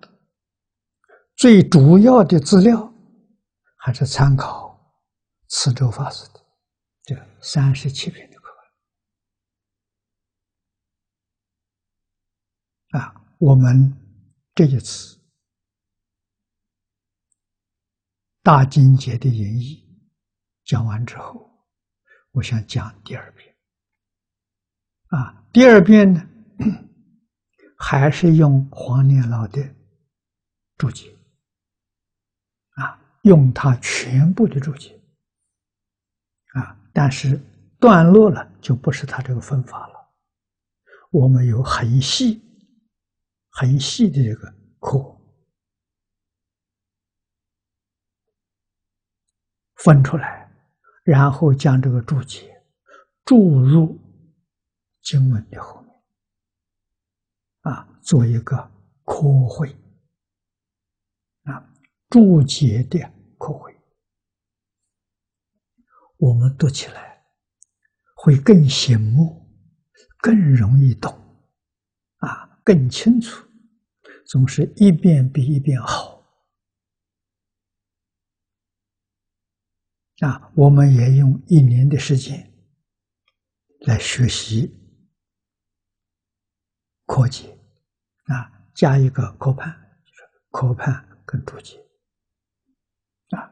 最主要的资料还是参考慈州法师的这三十七篇。啊，我们这一次大经节的演绎讲完之后，我想讲第二遍。啊，第二遍呢，还是用黄念老的注解，啊，用他全部的注解，啊，但是段落了，就不是他这个分法了。我们有很细、很细的这个课，分出来，然后将这个注解注入经文的后面，啊，做一个科会，啊，注解的科会，我们读起来会更醒目。更容易懂，啊，更清楚，总是一遍比一遍好。啊，我们也用一年的时间来学习课解，啊，加一个科判，就是课判跟注解，啊。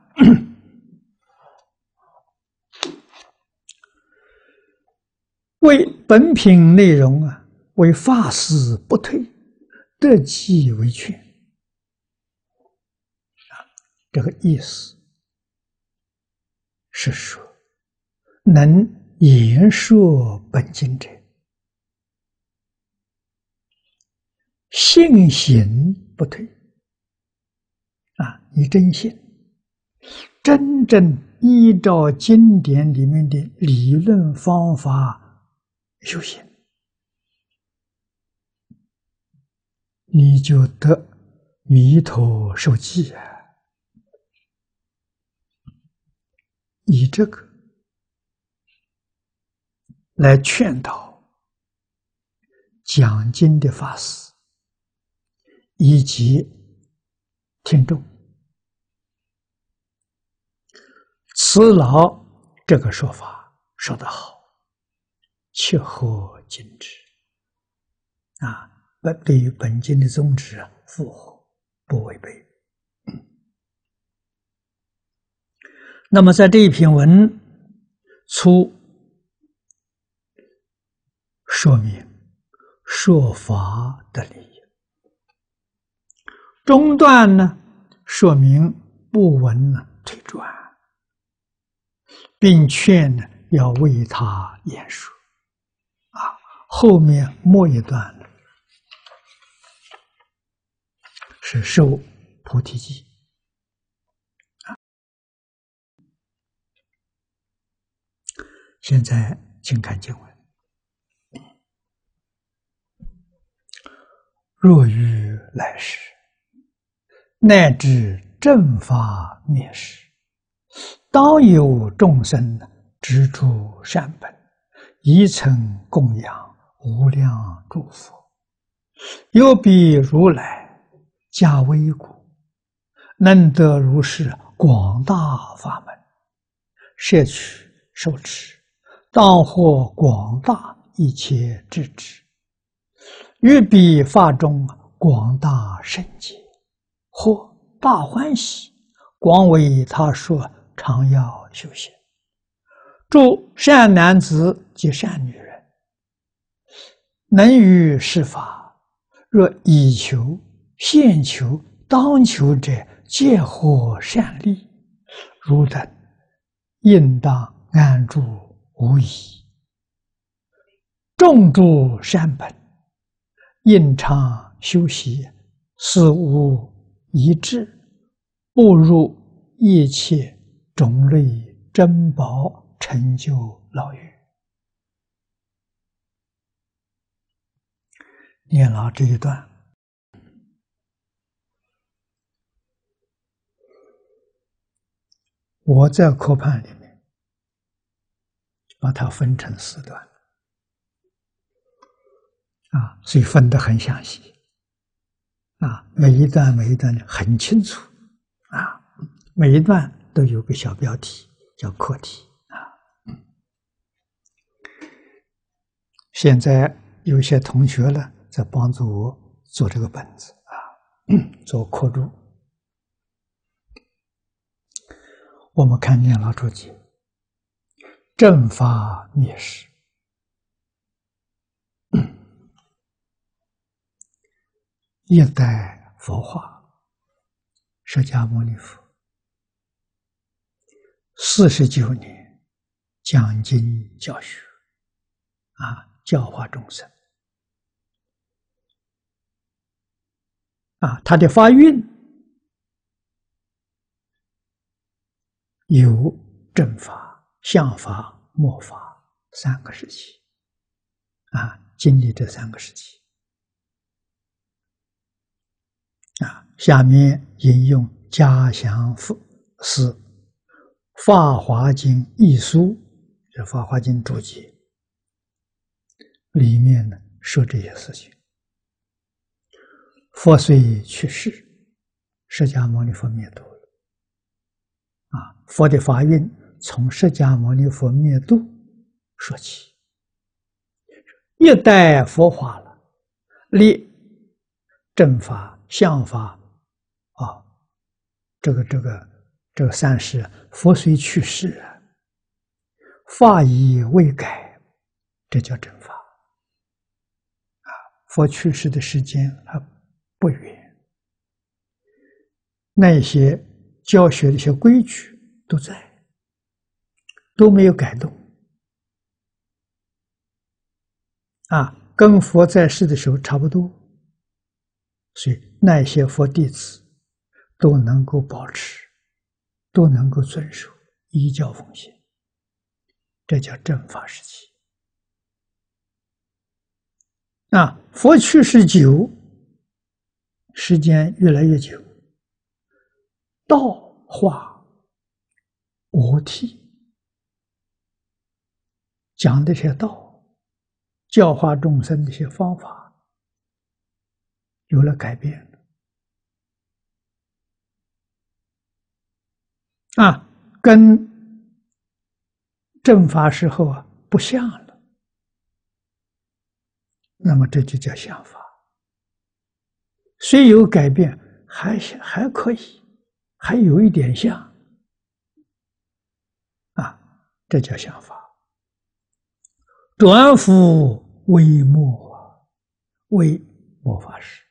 为本品内容啊，为发誓不退，得其为劝。啊，这个意思是说，能言说本经者，信行不退。啊，你真信，真正依照经典里面的理论方法。修行，你就得弥陀受记啊！以这个来劝导讲经的法师以及听众，此老这个说法说得好。切合经旨啊，本对于本经的宗旨啊符合，不违背。那么在这一篇文初说明说法的理由，中段呢说明不闻呢退转，并劝呢要为他言说啊。后面末一段是受菩提记。现在请看经文：若于来世，乃至正法灭世，当有众生执诸善本，一诚供养。无量诸佛，又比如来加微故，能得如是广大法门，摄取受持，当获广大一切智智。欲比法中广大圣解，或大欢喜，广为他说常要修行。诸善男子及善女人。能于是法，若以求、现求、当求者，皆获善利。汝等应当安住无疑。众诸善本，应常修习，事无一致，不入一切种类珍宝，成就老狱。念了这一段，我在课判里面把它分成四段，啊，所以分得很详细，啊，每一段每一段很清楚，啊，每一段都有个小标题叫课题，啊，现在有些同学呢。在帮助我做这个本子啊，做课注。我们看见老注解：正法灭世，一代佛化，释迦牟尼佛。四十九年讲经教学，啊，教化众生，啊，他的发愿有正法、相法、末法三个时期，啊，经历这三个时期，啊，下面引用嘉祥父师《法华经》一书。这《法华经》注解里面呢说这些事情。佛虽去世，释迦牟尼佛灭度。佛的法运从释迦牟尼佛灭度说起，一代佛法了，立正法、相法，啊，这个、这个、这个三世，佛虽去世。法已未改，这叫正法。啊，佛去世的时间还不远，那些教学的一些规矩都在，都没有改动。啊，跟佛在世的时候差不多，所以那些佛弟子都能够保持，都能够遵守，依教奉行。这叫正法时期。啊，佛去世久，时间越来越久，道化我替，讲这些道，教化众生的一些方法，有了改变啊，跟。正法时候啊，不像了，那么这就叫相法。虽有改变，还还可以，还有一点像，啊，这叫相法。转福为末，为末法师，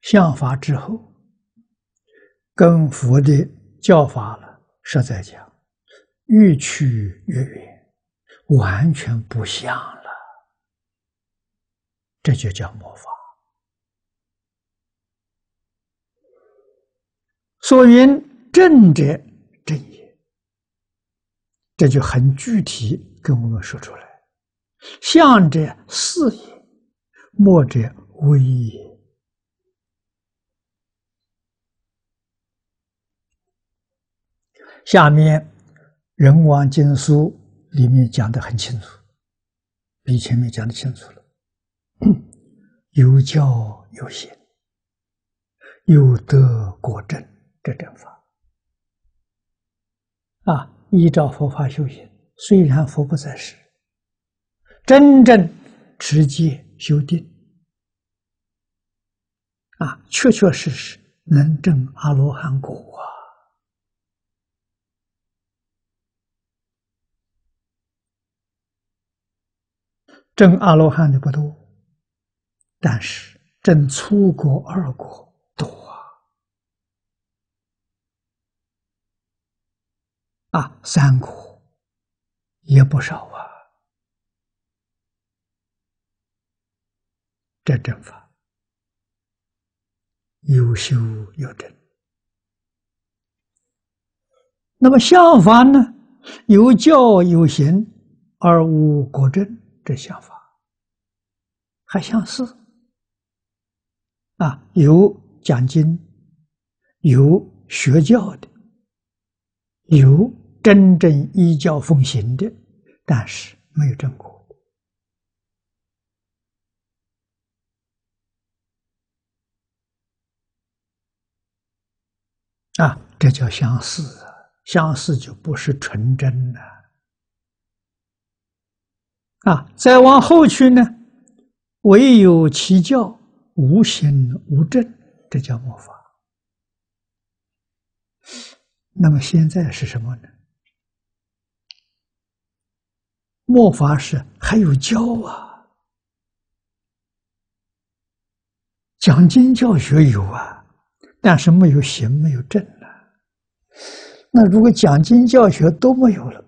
相法之后，跟佛的教法了。实在讲，越去越远，完全不像了。这就叫魔法。所云正者正也，这就很具体跟我们说出来。相者是也，末者微也。下面《人王经书》里面讲的很清楚，比前面讲的清楚了。有教有行，有德果正，这正法啊，依照佛法修行。虽然佛不在世，真正持戒修定啊，确确实实能证阿罗汉果啊。证阿罗汉的不多，但是证初果、二果多啊！三苦也不少啊！这正法有修有证，那么相反呢？有教有行而无果证。这想法还相似啊，有讲经，有学教的，有真正依教奉行的，但是没有正果啊，这叫相似，相似就不是纯真了。啊，再往后去呢，唯有其教无心无证，这叫末法。那么现在是什么呢？末法是还有教啊，讲经教学有啊，但是没有行，没有证啊。那如果讲经教学都没有了，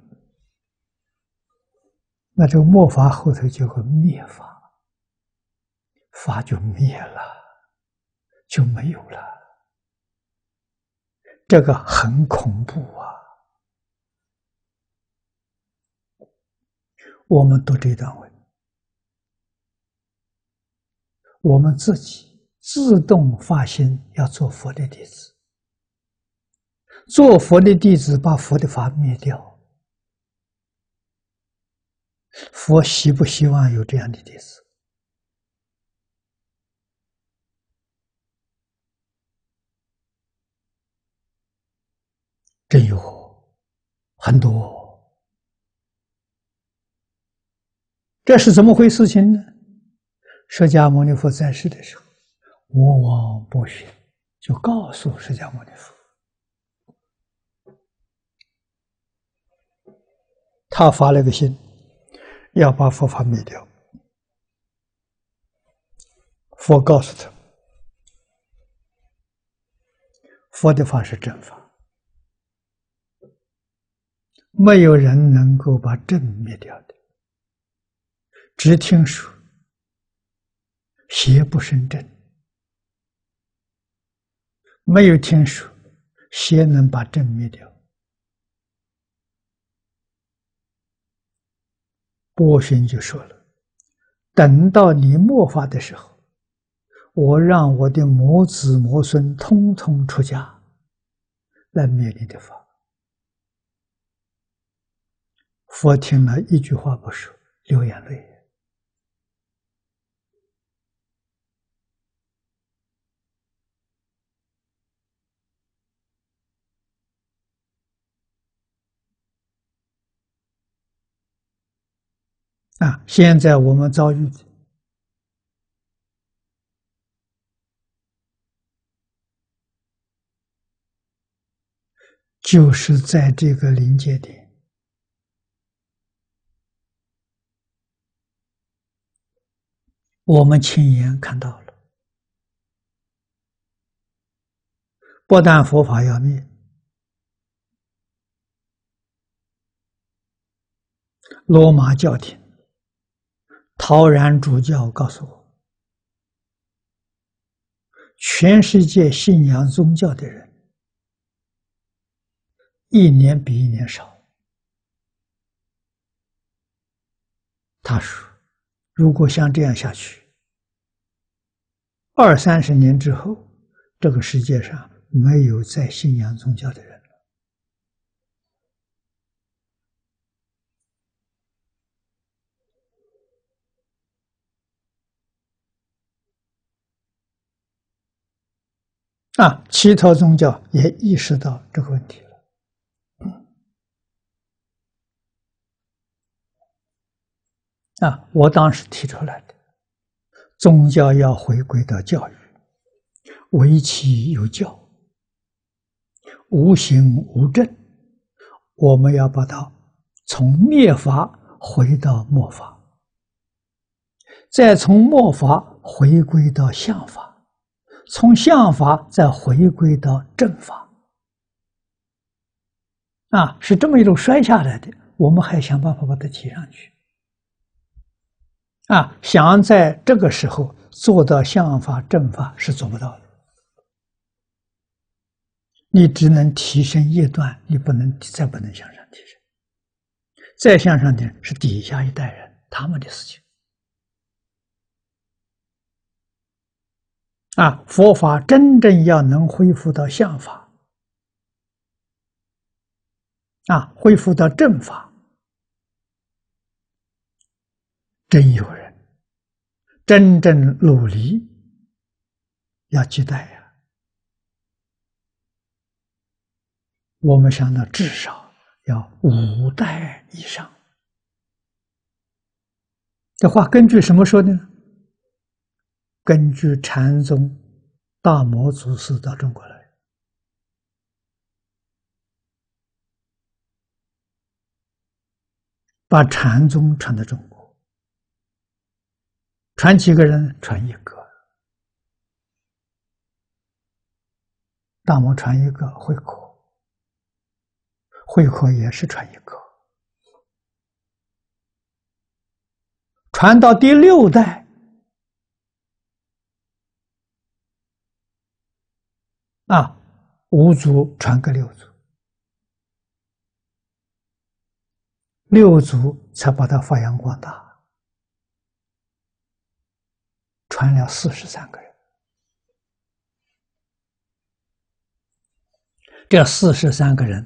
那这个末法后头就会灭法，法就灭了，就没有了。这个很恐怖啊！我们读这段文，我们自己自动发心要做佛的弟子。做佛的弟子，把佛的法灭掉。佛希不希望有这样的弟子？真有很多。这是怎么回事情呢？释迦牟尼佛在世的时候，我王不学就告诉释迦牟尼佛。他发了个心，要把佛法灭掉。佛告诉他，佛的法是正法，没有人能够把正灭掉的。只听说邪不生正，没有听说邪能把正灭掉。波旬就说了：“等到你末法的时候，我让我的母子母孙通通出家，来灭你的法。”佛听了一句话不说，流眼泪。啊！现在我们遭遇的，就是在这个临界点，我们亲眼看到了，不但佛法要灭，罗马教廷。陶然主教告诉我：“全世界信仰宗教的人，一年比一年少。”他说：“如果像这样下去，二三十年之后，这个世界上没有再信仰宗教的人。”啊，其他宗教也意识到这个问题了。啊，我当时提出来的，宗教要回归到教育，为其有教，无形无证，我们要把它从灭法回到末法，再从末法回归到相法。从相法再回归到正法，啊，是这么一种摔下来的。我们还想办法把它提上去，啊，想在这个时候做到相法正法是做不到的。你只能提升一段，你不能再不能向上提升，再向上点是底下一代人他们的事情。啊，佛法真正要能恢复到相法，啊，恢复到正法，真有人真正努力，要期待呀。我们想到至少要五代以上，这话根据什么说的呢？根据禅宗大摩祖师到中国来，把禅宗传到中国，传几个人？传一个，大摩传一个慧可，慧可也是传一个，传到第六代啊，五祖传给六祖，六祖才把它发扬光大，传了四十三个人。这四十三个人，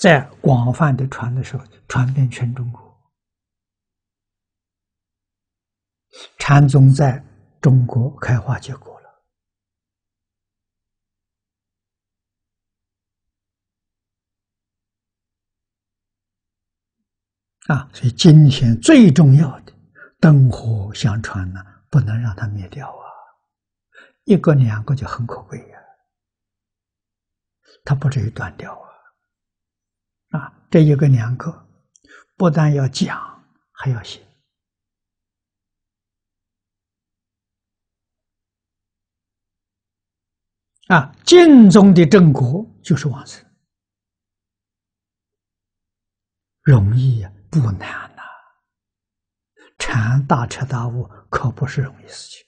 在广泛的传的时候，传遍全中国。禅宗在中国开花结果了，啊！所以今天最重要的灯火相传呢，不能让它灭掉啊！一个两个就很可贵呀。它不至于断掉啊！啊，这一个两个，不但要讲，还要写。啊，净宗的正果就是往生，容易呀，不难呐。禅大彻大悟可不是容易事情。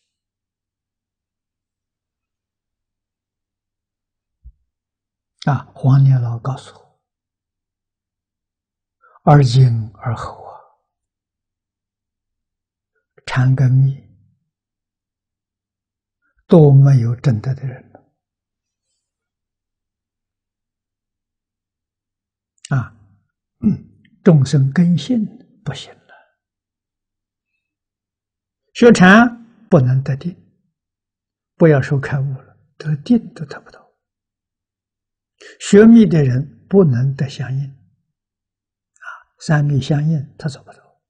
啊！黄年老告诉我：“而今而后啊，禅跟密都没有正德的人了。啊，众生根性不行了，学禅不能得定，不要说开悟了，得定都得不到。”学密的人不能得相应，啊，三密相应他做不到。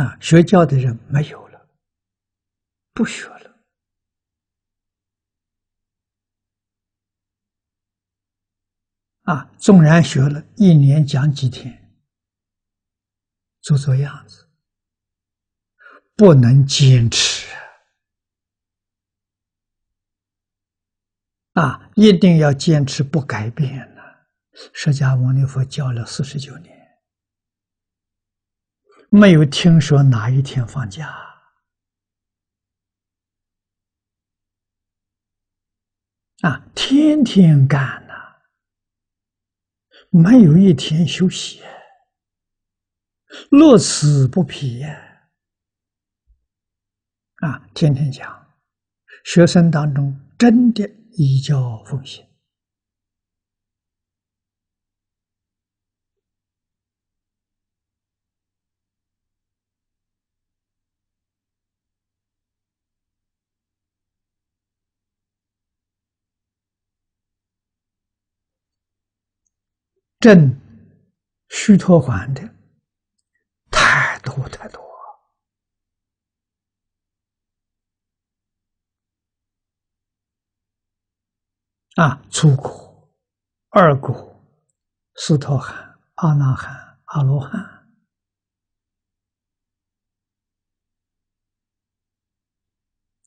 啊，学教的人没有了，不学了，啊，纵然学了一年讲几天，做做样子，不能坚持。啊，一定要坚持不改变呢！释迦牟尼佛教了四十九年，没有听说哪一天放假啊，天天干，没有一天休息，乐此不疲！啊，天天讲，学生当中真的。依教奉行，正虚脱环的太多太多。啊，初果、二果、斯托含、阿那含、阿罗汉，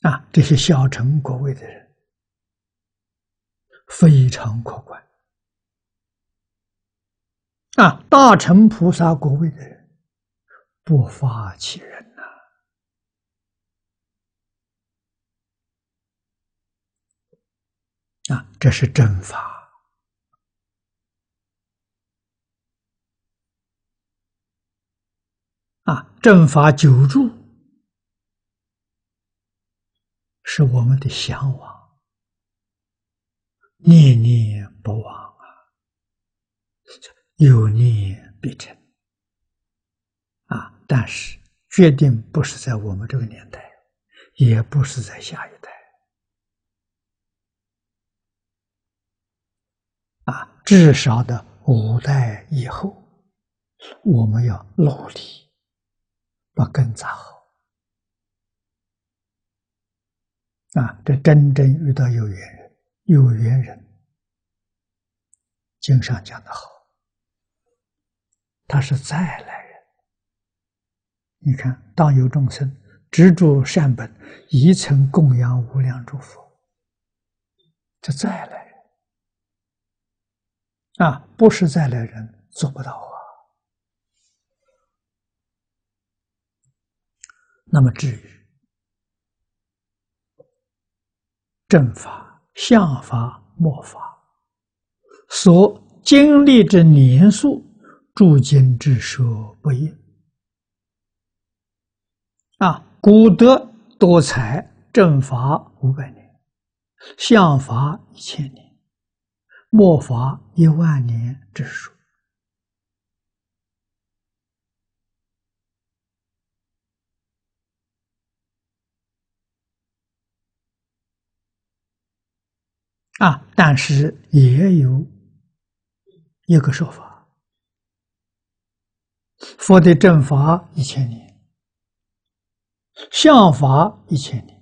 啊，这些小乘果位的人非常可观。啊，大乘菩萨果位的人不发其人呐。啊，这是正法啊！正法久住是我们的向往，念念不忘！有念必成啊！但是决定不是在我们这个年代，也不是在下一代。啊，至少的五代以后，我们要努力把根扎好。啊，这真正遇到有缘人，有缘人，经上讲的好，他是再来人。你看，当有众生执着善本，一曾供养无量诸佛。这再来人啊，不是再来人做不到啊。那么至于正法、相法、末法，所经历之年数，诸经之说不一。啊，古德多才，正法五百年，相法一千年，末法一万年之数。啊，但是也有一个说法：佛的正法一千年。相法一千年，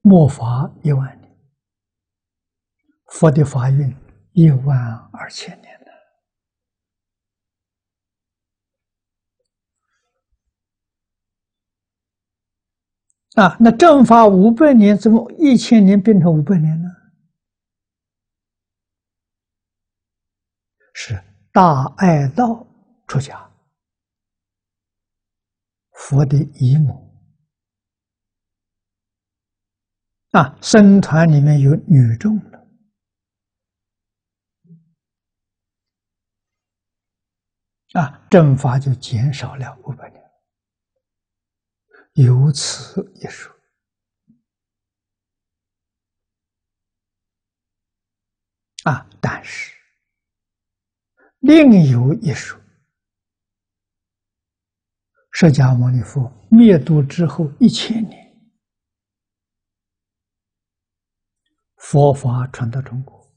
末法一万年，佛的法运一万二千年的啊！那正法五百年，怎么一千年变成五百年呢？是大爱道出家。佛的姨母啊，僧团里面有女众的啊，正法就减少了五百年，有此一说。啊，但是另有一说。释迦牟尼佛灭度之后一千年，佛法传到中国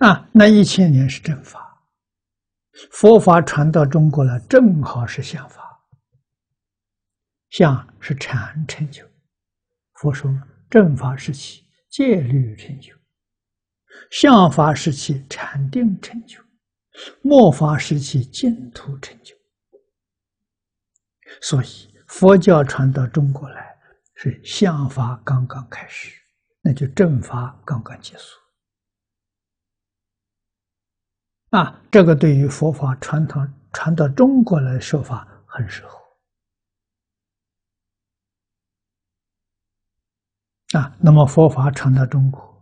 啊，那一千年是正法，佛法传到中国了，正好是相法。相是禅成就，佛说正法时期戒律成就，相法时期禅定成就。末法时期净土成就，所以佛教传到中国来是相法刚刚开始，那就正法刚刚结束。啊，这个对于佛法传统传到中国来说法很适合。啊，那么佛法传到中国，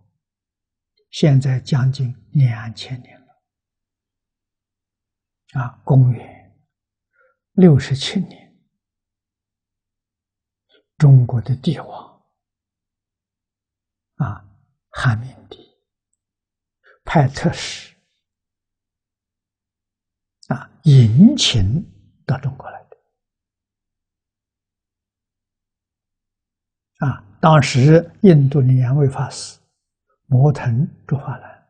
现在将近两千年了。啊，公元六十七年，中国的帝王啊，汉明帝派特使啊，迎请到中国来的。啊，当时印度的两位法师摩腾、竺法兰。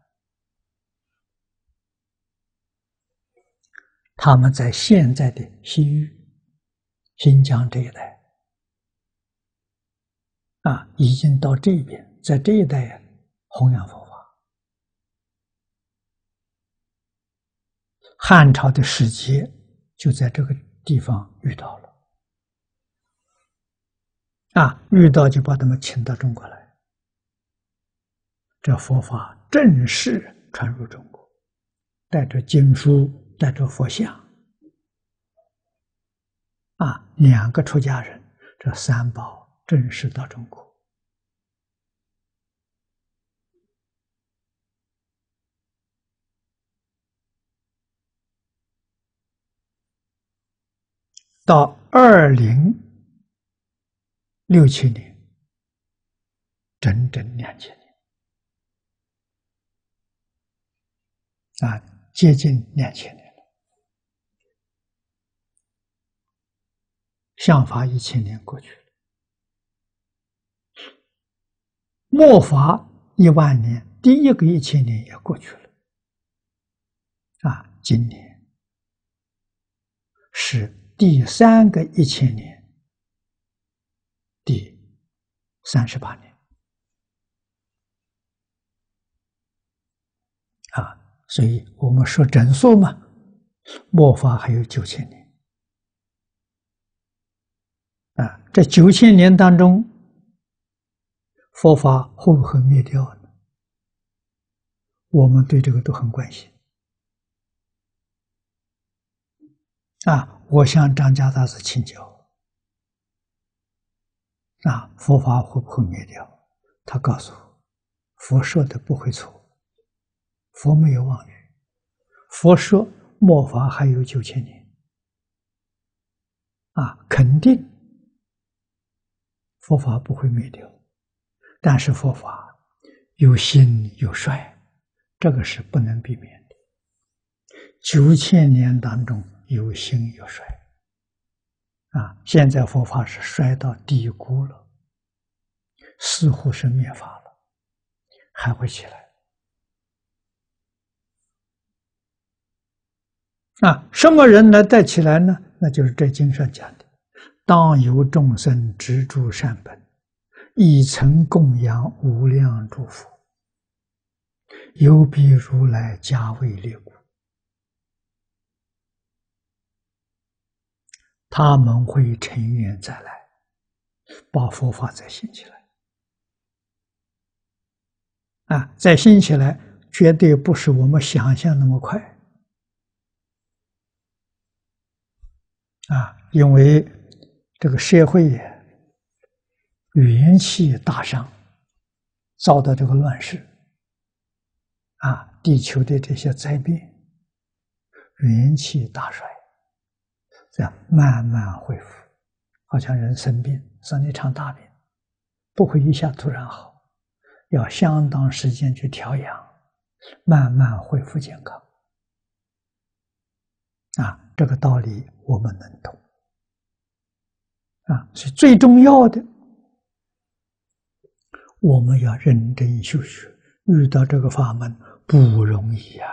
他们在现在的西域、新疆这一带啊，已经到这边，在这一带弘扬佛法。汉朝的使节就在这个地方遇到了，啊，遇到就把他们请到中国来，这佛法正式传入中国，带着经书。带着佛像，啊，两个出家人，这三宝正式到中国。到二零六七年，整整两千年，啊，接近两千年了。相法一千年过去了，末法一万年，第一个一千年也过去了。啊，今年是第三个一千年，第三十八年。啊，所以我们说整数嘛，末法还有九千年啊！这九千年当中，佛法会不会灭掉呢？我们对这个都很关心啊！我向张家大师请教啊，佛法会不会灭掉？他告诉我，佛说的不会错，佛没有妄语，佛说。末法还有九千年，啊，肯定佛法不会灭掉，但是佛法有兴有衰，这个是不能避免的。九千年当中有兴有衰，啊，现在佛法是衰到低谷了，似乎是灭法了，还会起来。啊，什么人来带起来呢？那就是这经上讲的：“当有众生执诸善本，以成供养无量诸佛，有比如来加为列故，他们会成缘再来，把佛法再兴起来。啊，再兴起来，绝对不是我们想象那么快。”啊，因为这个社会元气大伤，遭到这个乱世，啊，地球的这些灾变，元气大衰，这样慢慢恢复，好像人生病生一场大病，不会一下突然好，要相当时间去调养，慢慢恢复健康。啊，这个道理我们能懂。啊，是最重要的。我们要认真修学，遇到这个法门不容易呀。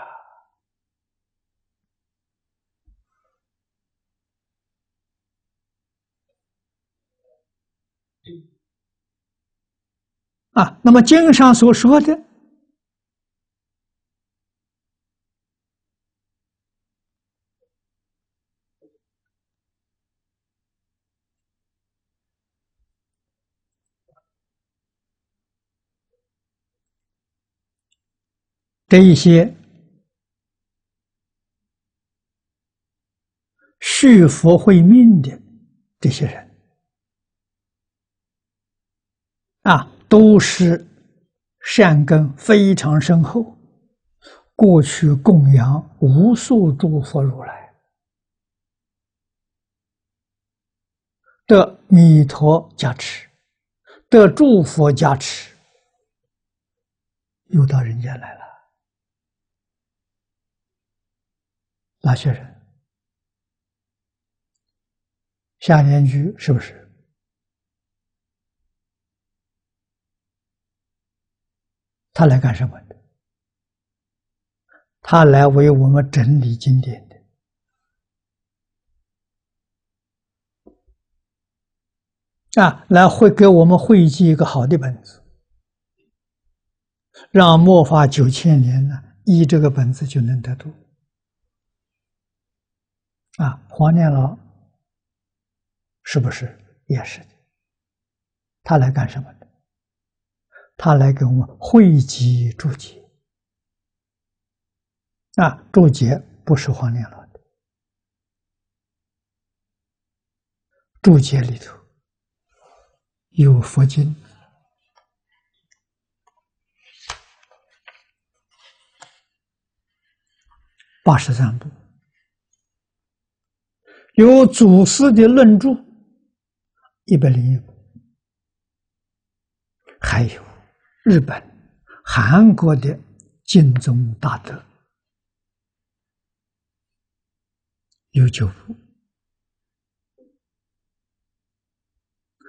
啊，那么经上所说的。这一些续佛慧命的这些人啊，都是善根非常深厚，过去供养无数诸佛如来的弥陀加持，的诸佛加持，又到人间来了。哪些人？下联句是不是？他来干什么的？他来为我们整理经典的，啊，来会给我们汇集一个好的本子，让末法九千年呢，依这个本子就能得度。啊，黄念老是不是也是的？他来干什么的？他来给我们汇集注解。啊，注解不是黄念老的，注解里头有佛经八十三部。有祖师的论著一百零一部，还有日本、韩国的经宗大德有九部，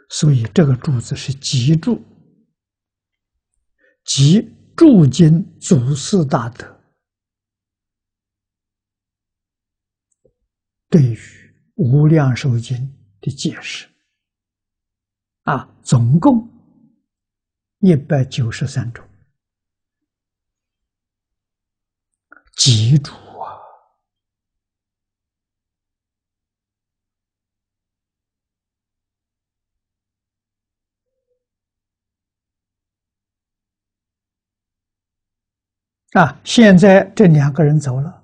所以这个柱子是集注，集注经祖师大德对于。《无量寿经》的解释，啊，总共一百九十三种，几主啊，啊，现在这两个人走了。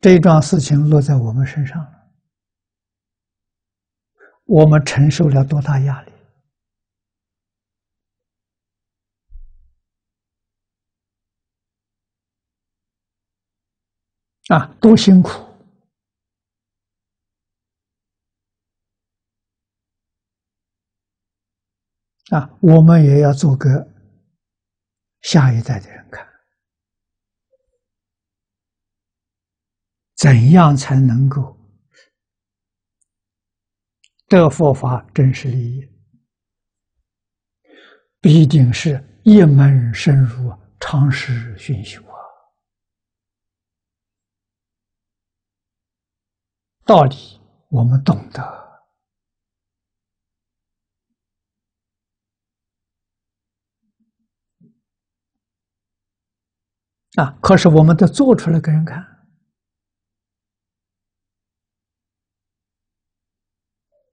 这一桩事情落在我们身上了，我们承受了多大压力？啊，多辛苦！啊，我们也要做个下一代的人看，怎样才能够得佛法真实利益？必定是一门深入，长时熏修啊。道理我们懂得啊，可是我们都做出来给人看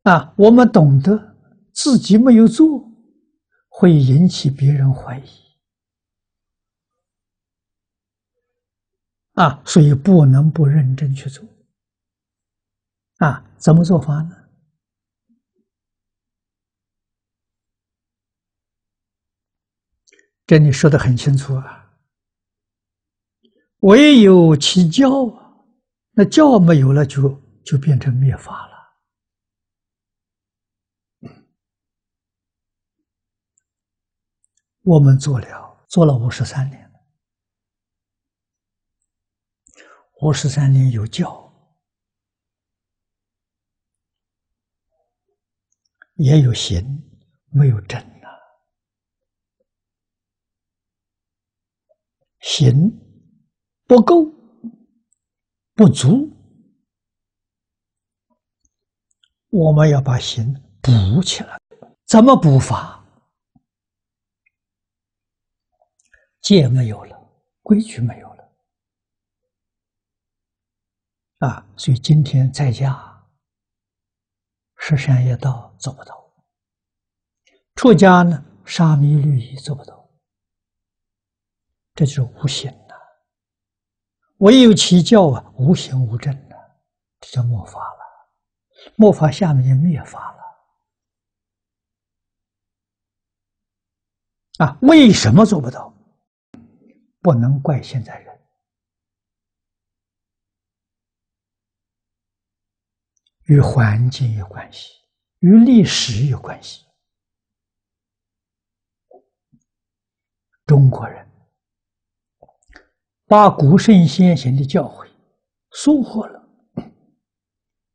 啊，我们懂得自己没有做，会引起别人怀疑啊，所以不能不认真去做。啊，怎么做法呢？这里说的很清楚啊。唯有其教啊，那教没有了，就就变成灭法了。我们做了，做了五十三年，五十三年有教。也有行，没有真呐。行不够，不足，我们要把行补起来。怎么补法？戒没有了，规矩没有了，啊！所以今天在家。十善业道做不到，出家呢，沙弥律仪做不到，这就是无形呐。唯有其教啊，无形无证呐，这叫末法了。末法下面就灭法了。啊，为什么做不到？不能怪现在人。与环境有关系，与历史有关系。中国人把古圣先贤的教诲收获了，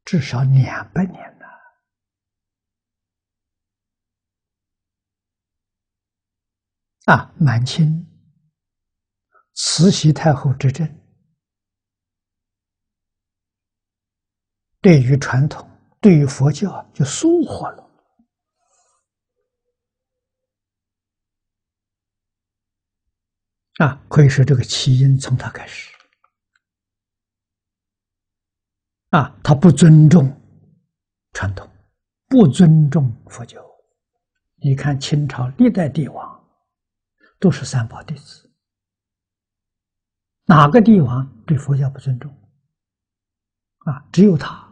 至少两百年了。啊，满清慈禧太后执政。对于传统，对于佛教，就疏忽了啊！可以说，这个起因从他开始啊，他不尊重传统，不尊重佛教。你看，清朝历代帝王都是三宝弟子，哪个帝王对佛教不尊重啊？只有他。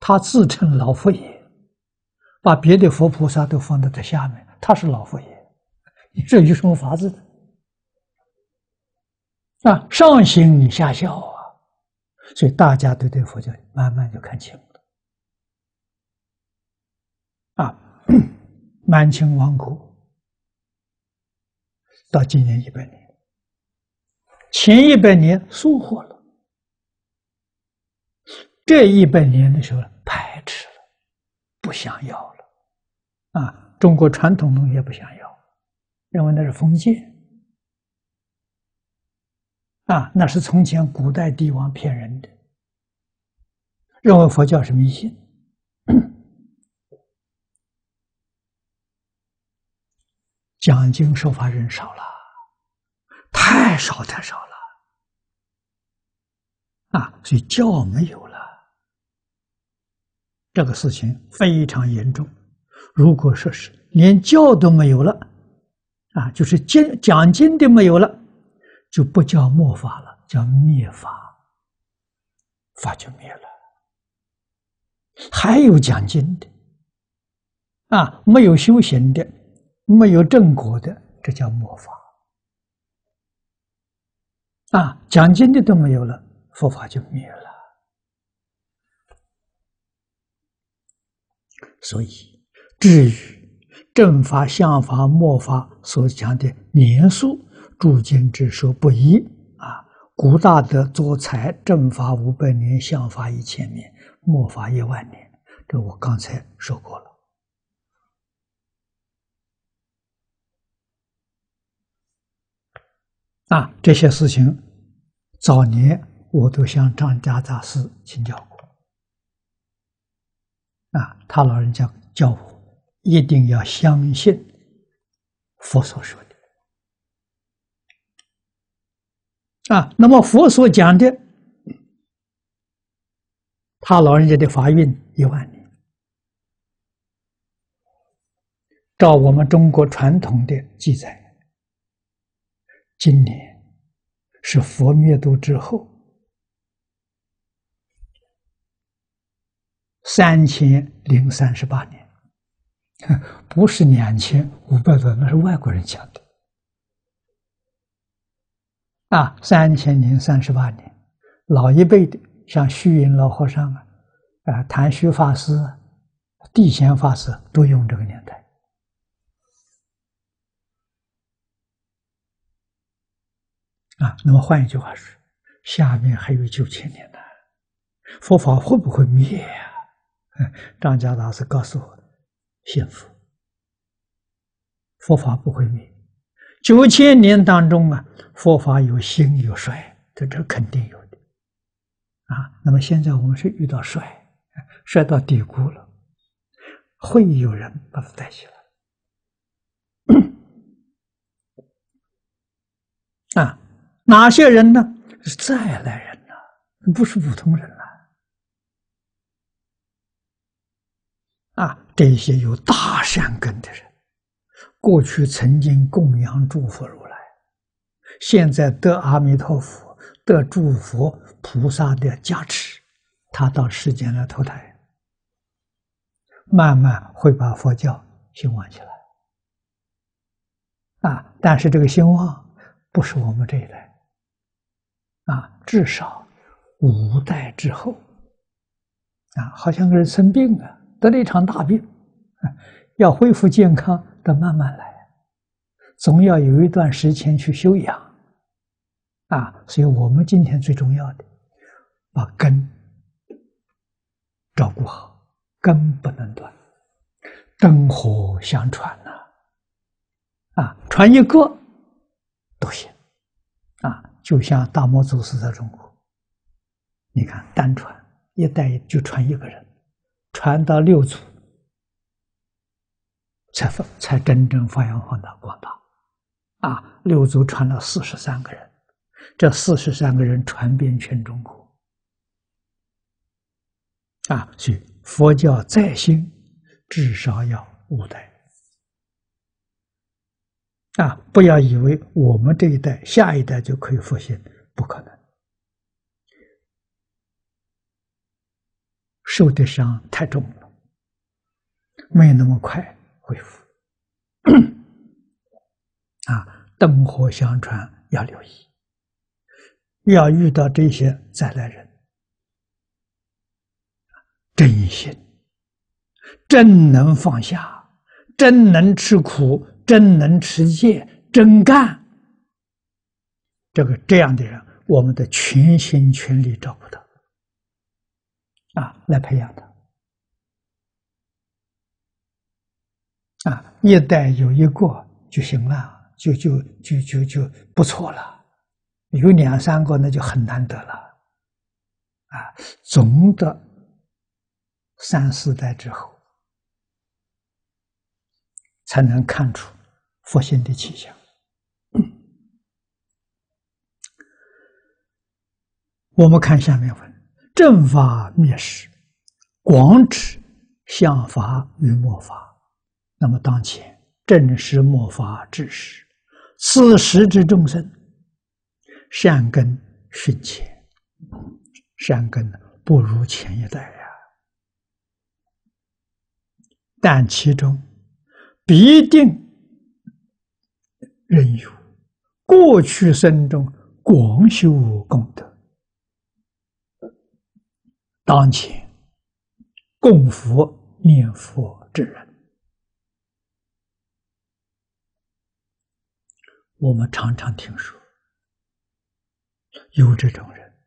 他自称老佛爷，把别的佛菩萨都放在他下面，他是老佛爷，你这有什么法子的？啊，上行下效啊，所以大家都对佛教慢慢就看清了。啊，满清亡国到今年一百年，前一百年收获了。这一百年的时候排斥了，不想要了，啊，中国传统东西不想要，认为那是封建，啊，那是从前古代帝王骗人的，认为佛教是迷信，讲经说法人少了，太少太少了，啊，所以教没有了。这个事情非常严重。如果说是连教都没有了，啊，就是经讲经的没有了，就不叫末法了，叫灭法，法就灭了。还有讲经的，啊，没有修行的，没有正果的，这叫末法。啊，讲经的都没有了，佛法就灭了。所以，至于正法、相法、末法所讲的年数，诸经之说不一啊。古大德作才正法五百年，相法一千年，末法一万年。这我刚才说过了啊。这些事情早年我都向张家大师请教过。啊，他老人家教我一定要相信佛所说的啊。那么佛所讲的，他老人家的法运一万年，照我们中国传统的记载，今年是佛灭度之后。三千零三十八年，不是两千五百多，那是外国人讲的。啊，三千零三十八年，老一辈的像虚云老和尚啊，啊，谭虚法师、地贤法师都用这个年代。啊，那么换一句话说，下面还有九千年呢，佛法会不会灭呀？张家大师告诉我：“幸福，佛法不会灭。九千年当中啊，佛法有兴有衰，这这肯定有的。啊，那么现在我们是遇到衰，衰到低谷了，会有人把它带起来。啊，哪些人呢？是再来人呐，不是普通人了。”啊，这些有大善根的人，过去曾经供养诸佛如来，现在得阿弥陀佛、得诸佛菩萨的加持，他到世间来投胎，慢慢会把佛教兴旺起来。啊，但是这个兴旺不是我们这一代，啊，至少五代之后，啊，好像个人生病啊。得了一场大病，要恢复健康，得慢慢来，总要有一段时间去休养，啊，所以我们今天最重要的，把根照顾好，根不能断，灯火相传呐，啊，传一个都行，就像大摩祖师在中国，你看单传一代就传一个人。传到六祖，才发才真正发扬光大广大，啊！六祖传了四十三个人，这四十三个人传遍全中国，啊！所以佛教再兴，至少要五代，啊！不要以为我们这一代、下一代就可以复兴，不可能。受的伤太重了，没那么快恢复。啊，灯火相传要留意，要遇到这些再来人，真心，真能放下，真能吃苦，真能持戒，真干。这个这样的人，我们的全心全力照顾他。啊，来培养他啊！一代有一个就行了，就就就就就不错了。有两三个那就很难得了啊！总的三四代之后，才能看出佛性的气象。我们看下面文。正法灭时，广指相法与末法。那么当前正是末法之时，此时之众生，善根熏浅，善根不如前一代呀。但其中必定仍有过去生中广修功德，当前供佛念佛之人。我们常常听说有这种人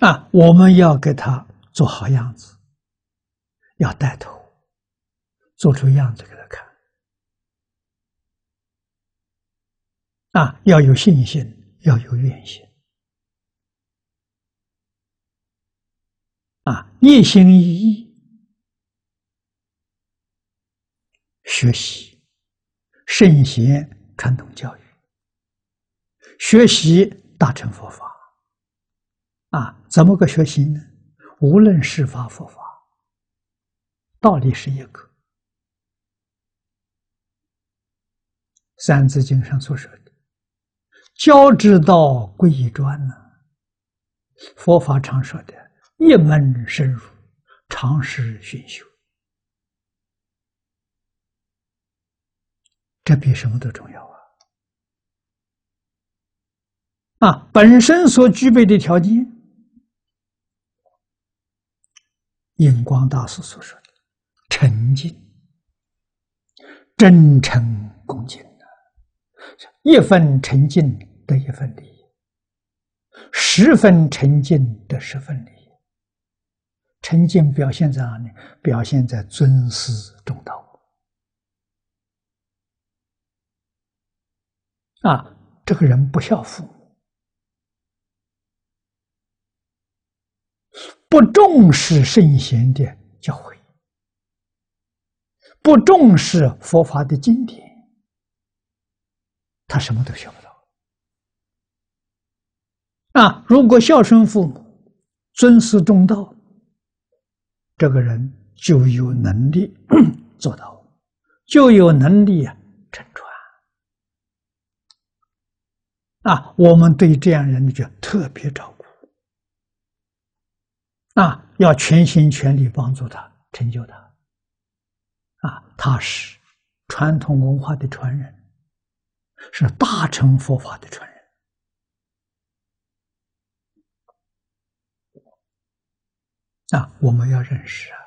啊，我们要给他做好样子，要带头做出样子给他看啊，要有信心，要有愿心啊，一心一意学习。圣贤传统教育，学习大乘佛法，啊，怎么个学习呢？无论是法佛法，道理是一个。《三字经》上所说的“教之道，贵以专”呢，佛法常说的“一门深入，长时熏修”。这比什么都重要啊！啊，本身所具备的条件，印光大师所说的沉静、真诚、恭敬，一分沉静得一分利益，十分沉静得十分利益。沉静表现在哪里？表现在尊师重道。啊，这个人不孝父母，不重视圣贤的教诲，不重视佛法的经典，他什么都学不到。啊，如果孝顺父母，尊师重道，这个人就有能力 做到，就有能力啊，成传。啊，我们对这样人就特别照顾，啊，要全心全力帮助他成就他，啊，他是传统文化的传人，是大乘佛法的传人，啊，我们要认识啊，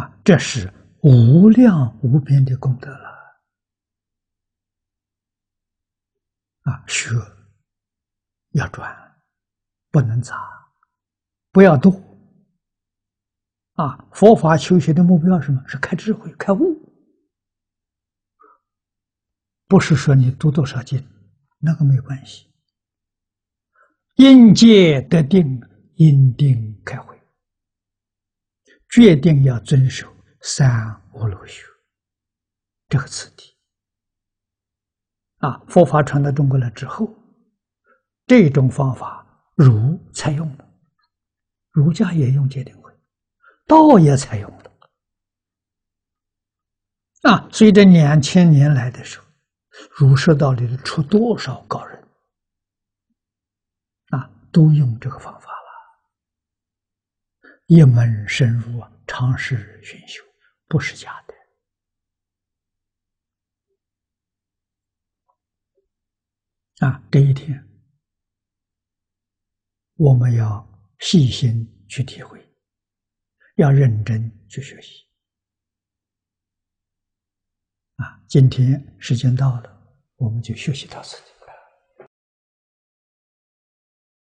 啊，这是无量无边的功德了。啊，学要转，不能杂，不要多。啊，佛法修学的目标是什么？是开智慧、开悟，不是说你读多少经，那个没关系。应戒得定，因定开慧，决定要遵守三无漏学这个次第。啊，佛法传到中国来之后，这种方法儒采用了，儒家也用戒定慧，道也采用了。啊，所以这两千年来的时候，儒释道里出多少高人，啊，都用这个方法了，一门深入啊，长时熏修，不是假的。啊，这一天我们要细心去体会，要认真去学习。啊，今天时间到了，我们就学习到此。